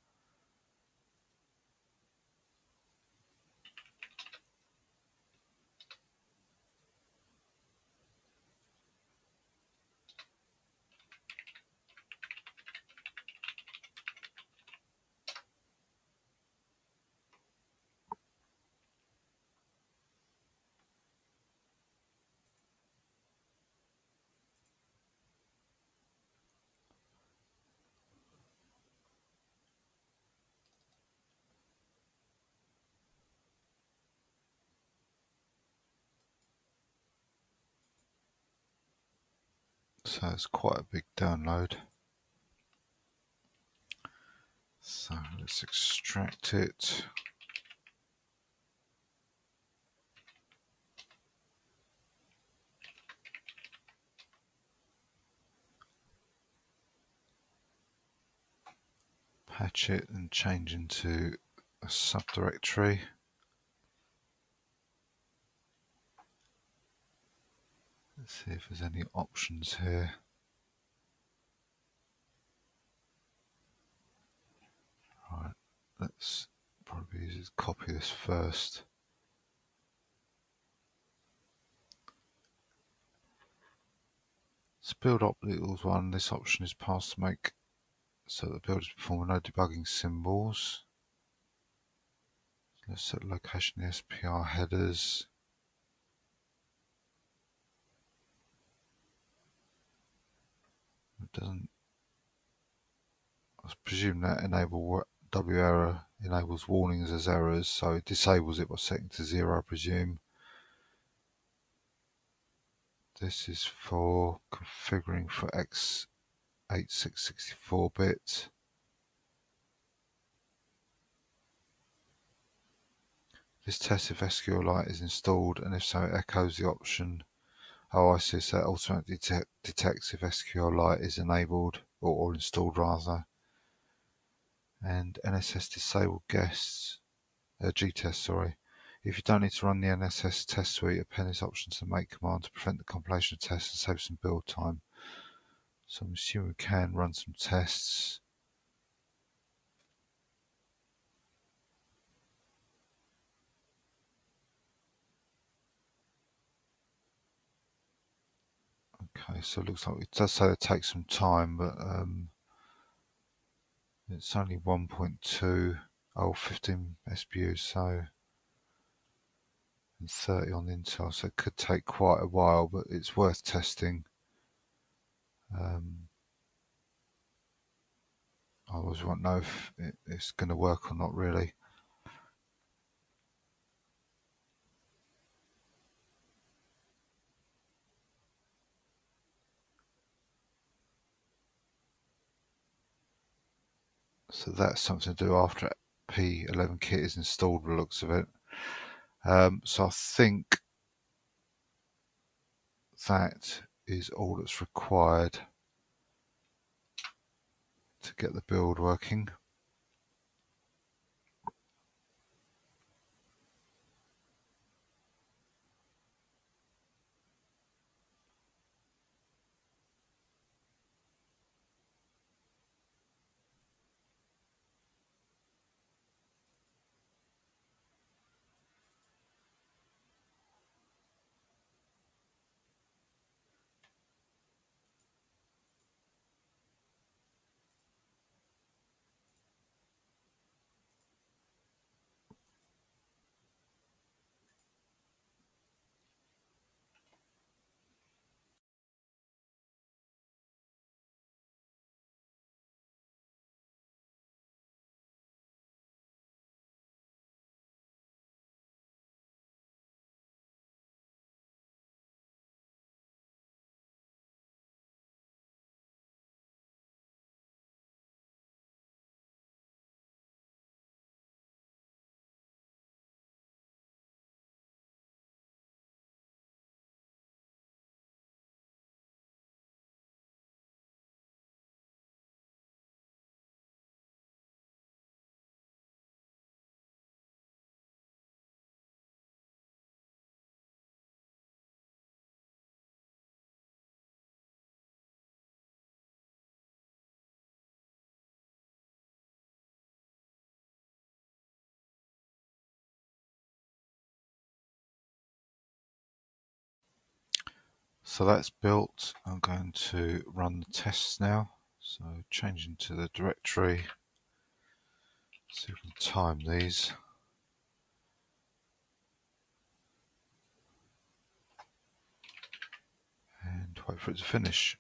So it's quite a big download. So let's extract it. Patch it and change into a subdirectory. Let's see if there's any options here. Right, let's probably copy this first. Build opticals one. This option is passed to make so the builders perform no debugging symbols. Let's set location the NSPR headers. Doesn't I presume that enable W error enables warnings as errors, so it disables it by setting to zero, I presume. This is for configuring for x86 bit. This tests if SQLite is installed and if so it echoes the option OISIS automatically detect, detects if SQLite is enabled or, or installed rather. And NSS disabled guests, uh, GTest, sorry. If you don't need to run the NSS test suite, append this option to make command to prevent the compilation of tests and save some build time. So I'm assuming we can run some tests. Okay, so it looks like it does say it takes some time, but um, it's only 1.2 oh 15 SBU, so and 30 on Intel, so it could take quite a while, but it's worth testing. Um, otherwise we won't know if it, it's going to work or not really. So that's something to do after P11 kit is installed, the looks of it. Um, so I think that is all that's required to get the build working. So that's built. I'm going to run the tests now. So change into the directory. See if we can time these. And wait for it to finish.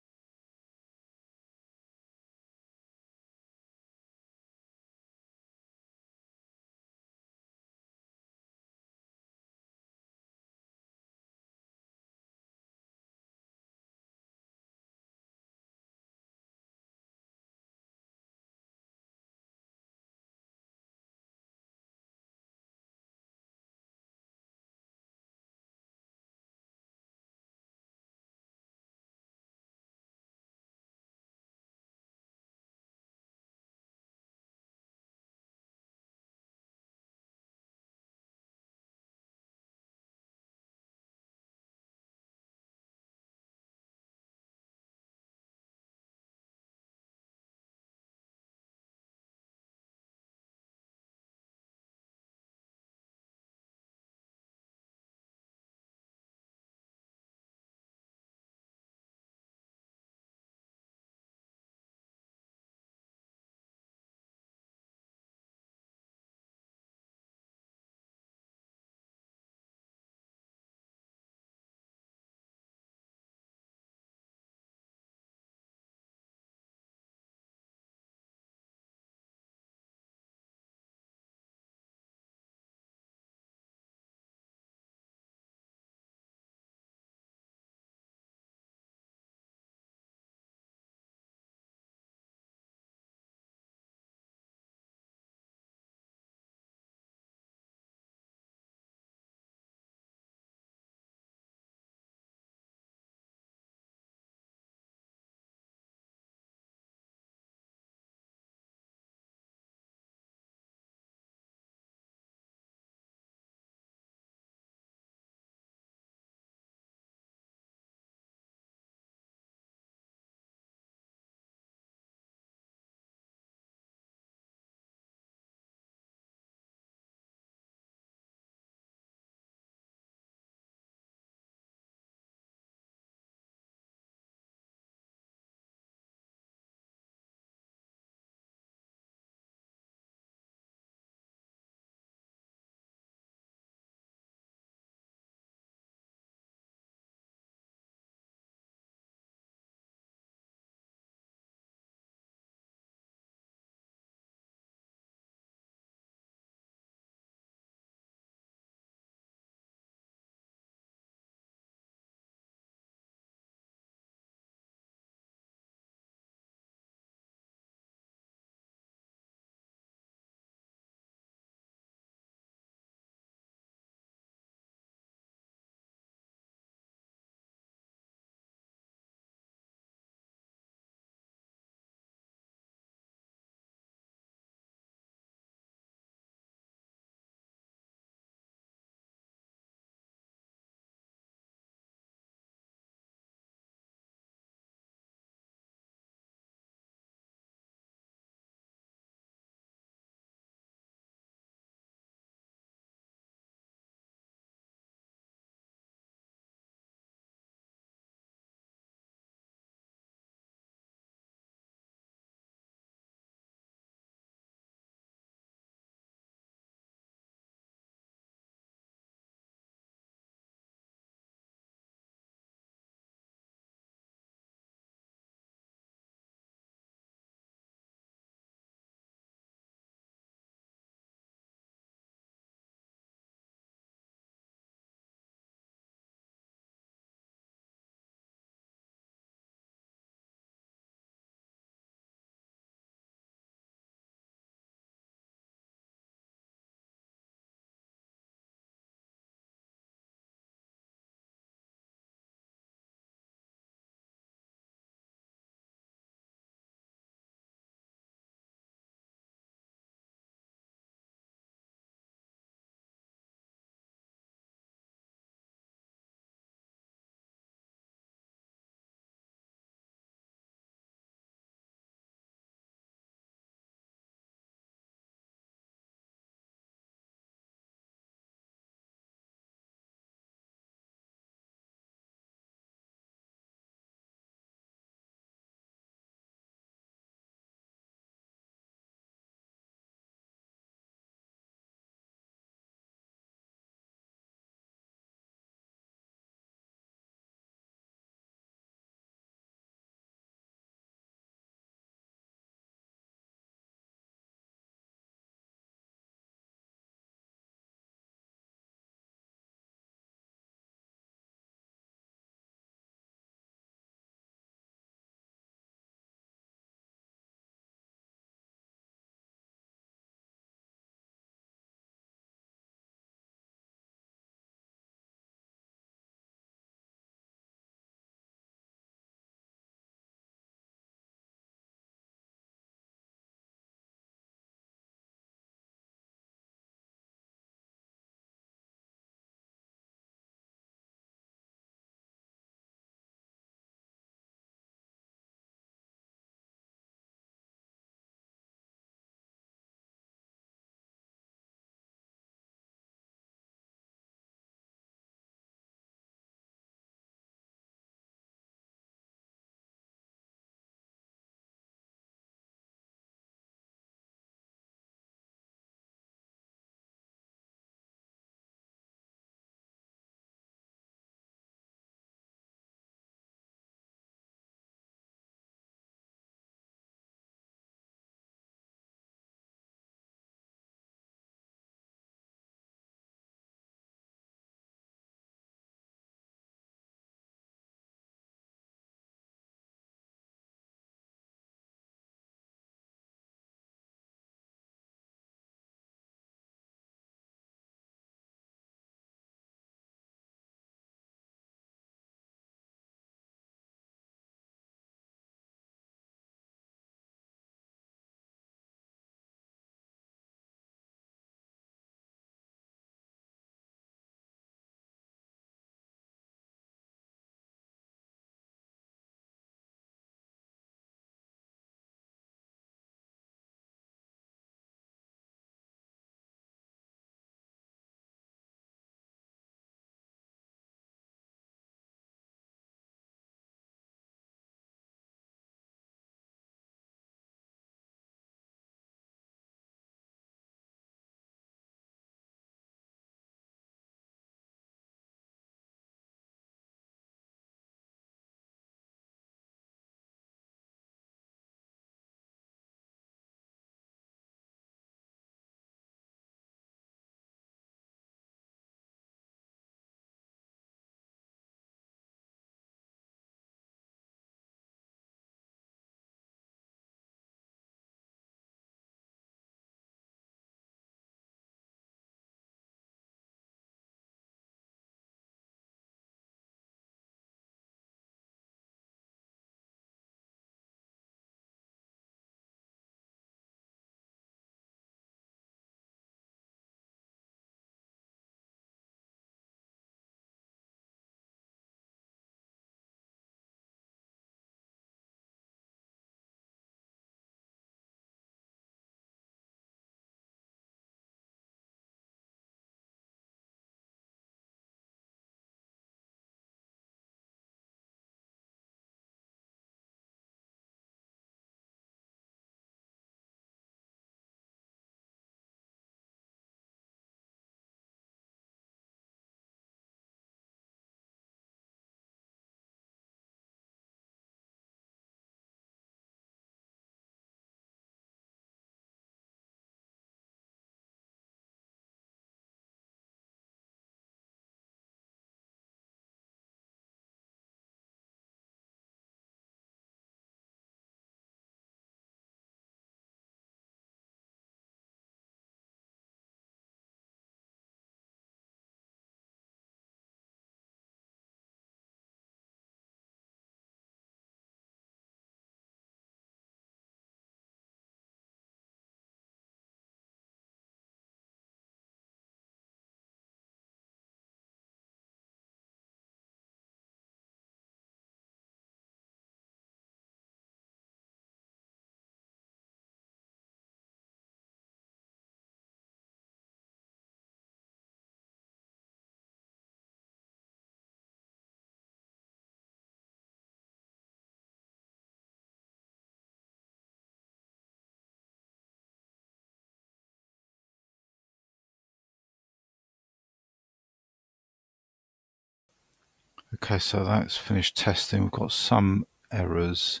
Okay, so that's finished testing. We've got some errors,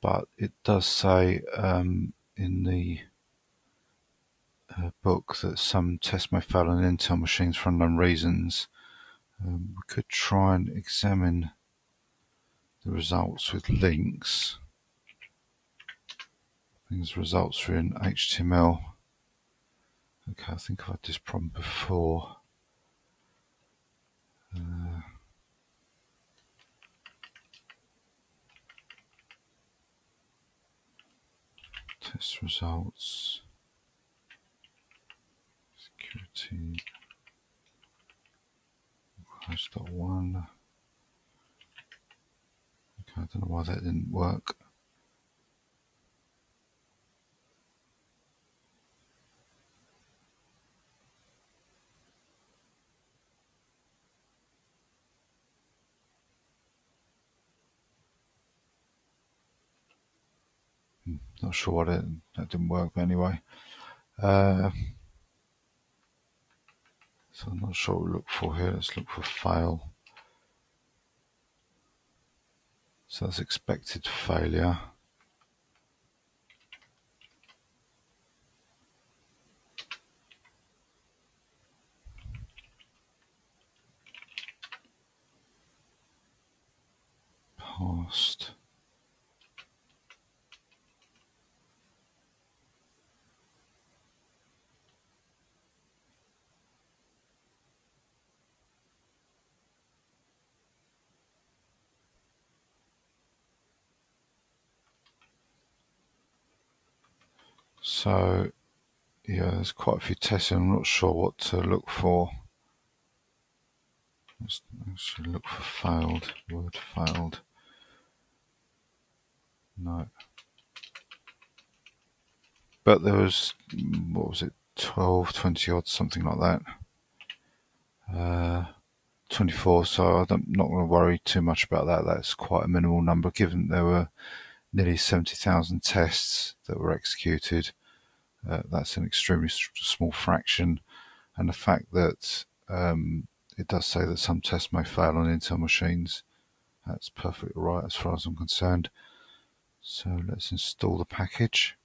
but it does say um, in the uh, book that some tests may fail on Intel machines for unknown reasons. Um, we could try and examine the results with links. Things results are in HTML. Okay, I think I've had this problem before. Uh, test results, security, one. Okay, I don't know why that didn't work. Not sure what it that didn't work, but anyway. Uh, so I'm not sure what we look for here. Let's look for fail. So that's expected failure. Past. So yeah, there's quite a few tests. I'm not sure what to look for. Let's actually look for failed. Word failed. No. But there was, what was it, 12, 20 odd, something like that. Uh, 24, so I'm not going to worry too much about that. That's quite a minimal number given there were nearly 70,000 tests that were executed. Uh, that's an extremely small fraction. And the fact that um, it does say that some tests may fail on Intel machines, that's perfectly right as far as I'm concerned. So let's install the package.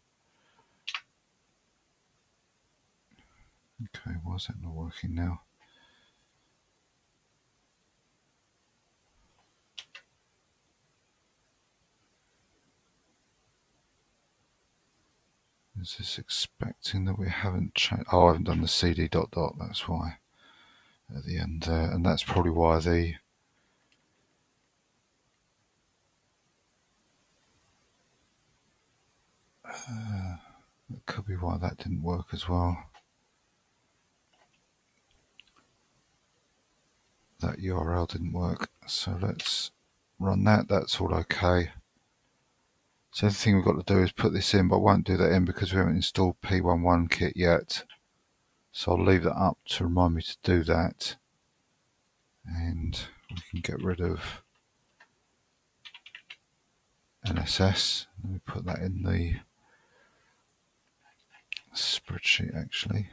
Okay, why is that not working now? Is this expecting that we haven't changed? Oh, I haven't done the cd dot dot, that's why. At the end there, and that's probably why the uh, could be why that didn't work as well. That URL didn't work, so let's run that. That's all okay. So the thing we've got to do is put this in, but I won't do that in because we haven't installed P11 kit yet. So I'll leave that up to remind me to do that. And we can get rid of NSS. Let me put that in the spreadsheet actually.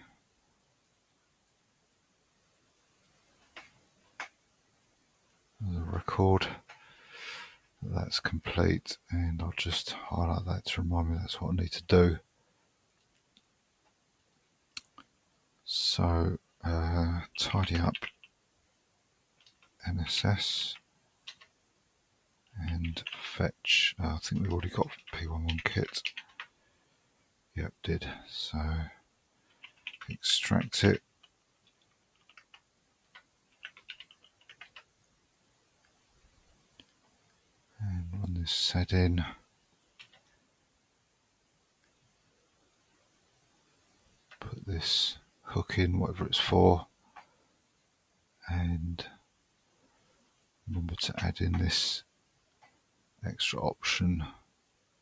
The record that's complete and I'll just highlight that to remind me that's what I need to do. So uh, tidy up NSS and fetch, uh, I think we've already got P11 kit. Yep, did. So extract it and run this set in. Put this hook in, whatever it's for, and remember to add in this extra option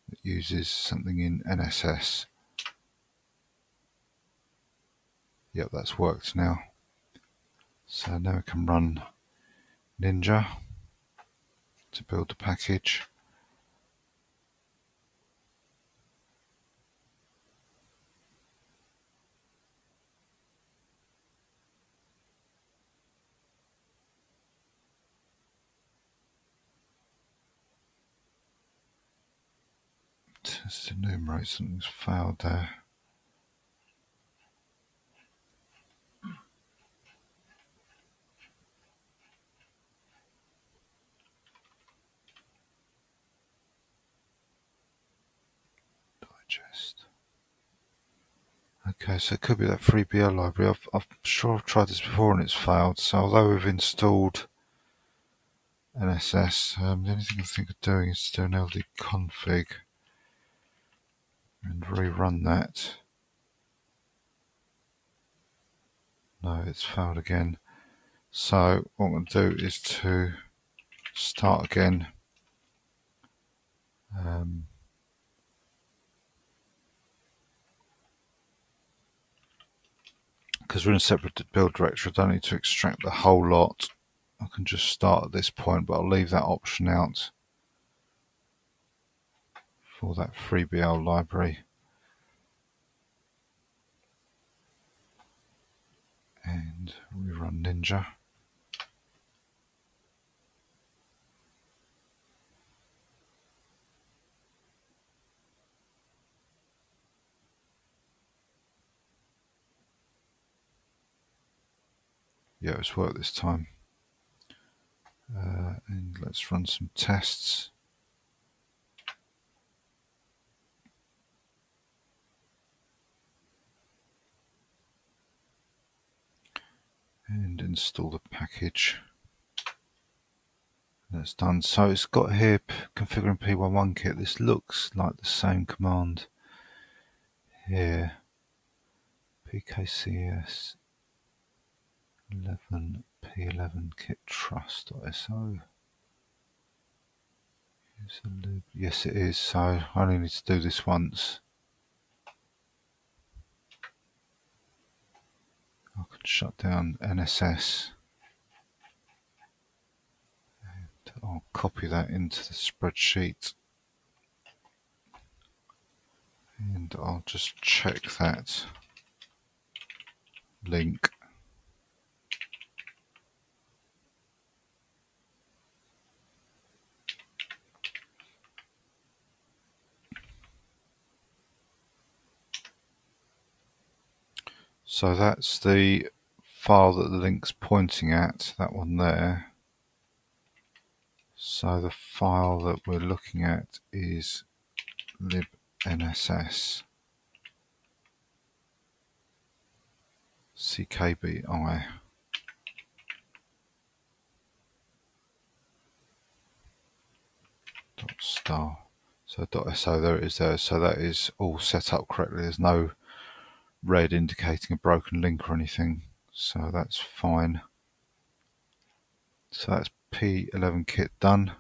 that uses something in NSS. Yep, that's worked now. So now we can run Ninja to build the package. Test enumerate something's failed there. Digest. Okay, so it could be that FreeBL library. I've, I'm sure I've tried this before and it's failed. So although we've installed NSS, um, the only thing I think of doing is to do an ld config and rerun that. No, it's failed again. So what I'm going to do is to start again. Um, because we're in a separate build directory, I don't need to extract the whole lot. I can just start at this point, but I'll leave that option out for that FreeBL library. And we run Ninja. Yeah, it's worked this time. Uh, and let's run some tests. And install the package. That's done. So it's got here configuring P11 kit. This looks like the same command here. PKCS 11 P11 kit trust.so. Yes, it is. So I only need to do this once. I can shut down NSS. And I'll copy that into the spreadsheet. And I'll just check that link So that's the file that the link's pointing at, that one there. So the file that we're looking at is libnss. Ckbi dot star. So dot so there it is there. So that is all set up correctly. There's no red indicating a broken link or anything so that's fine. So that's P11 kit done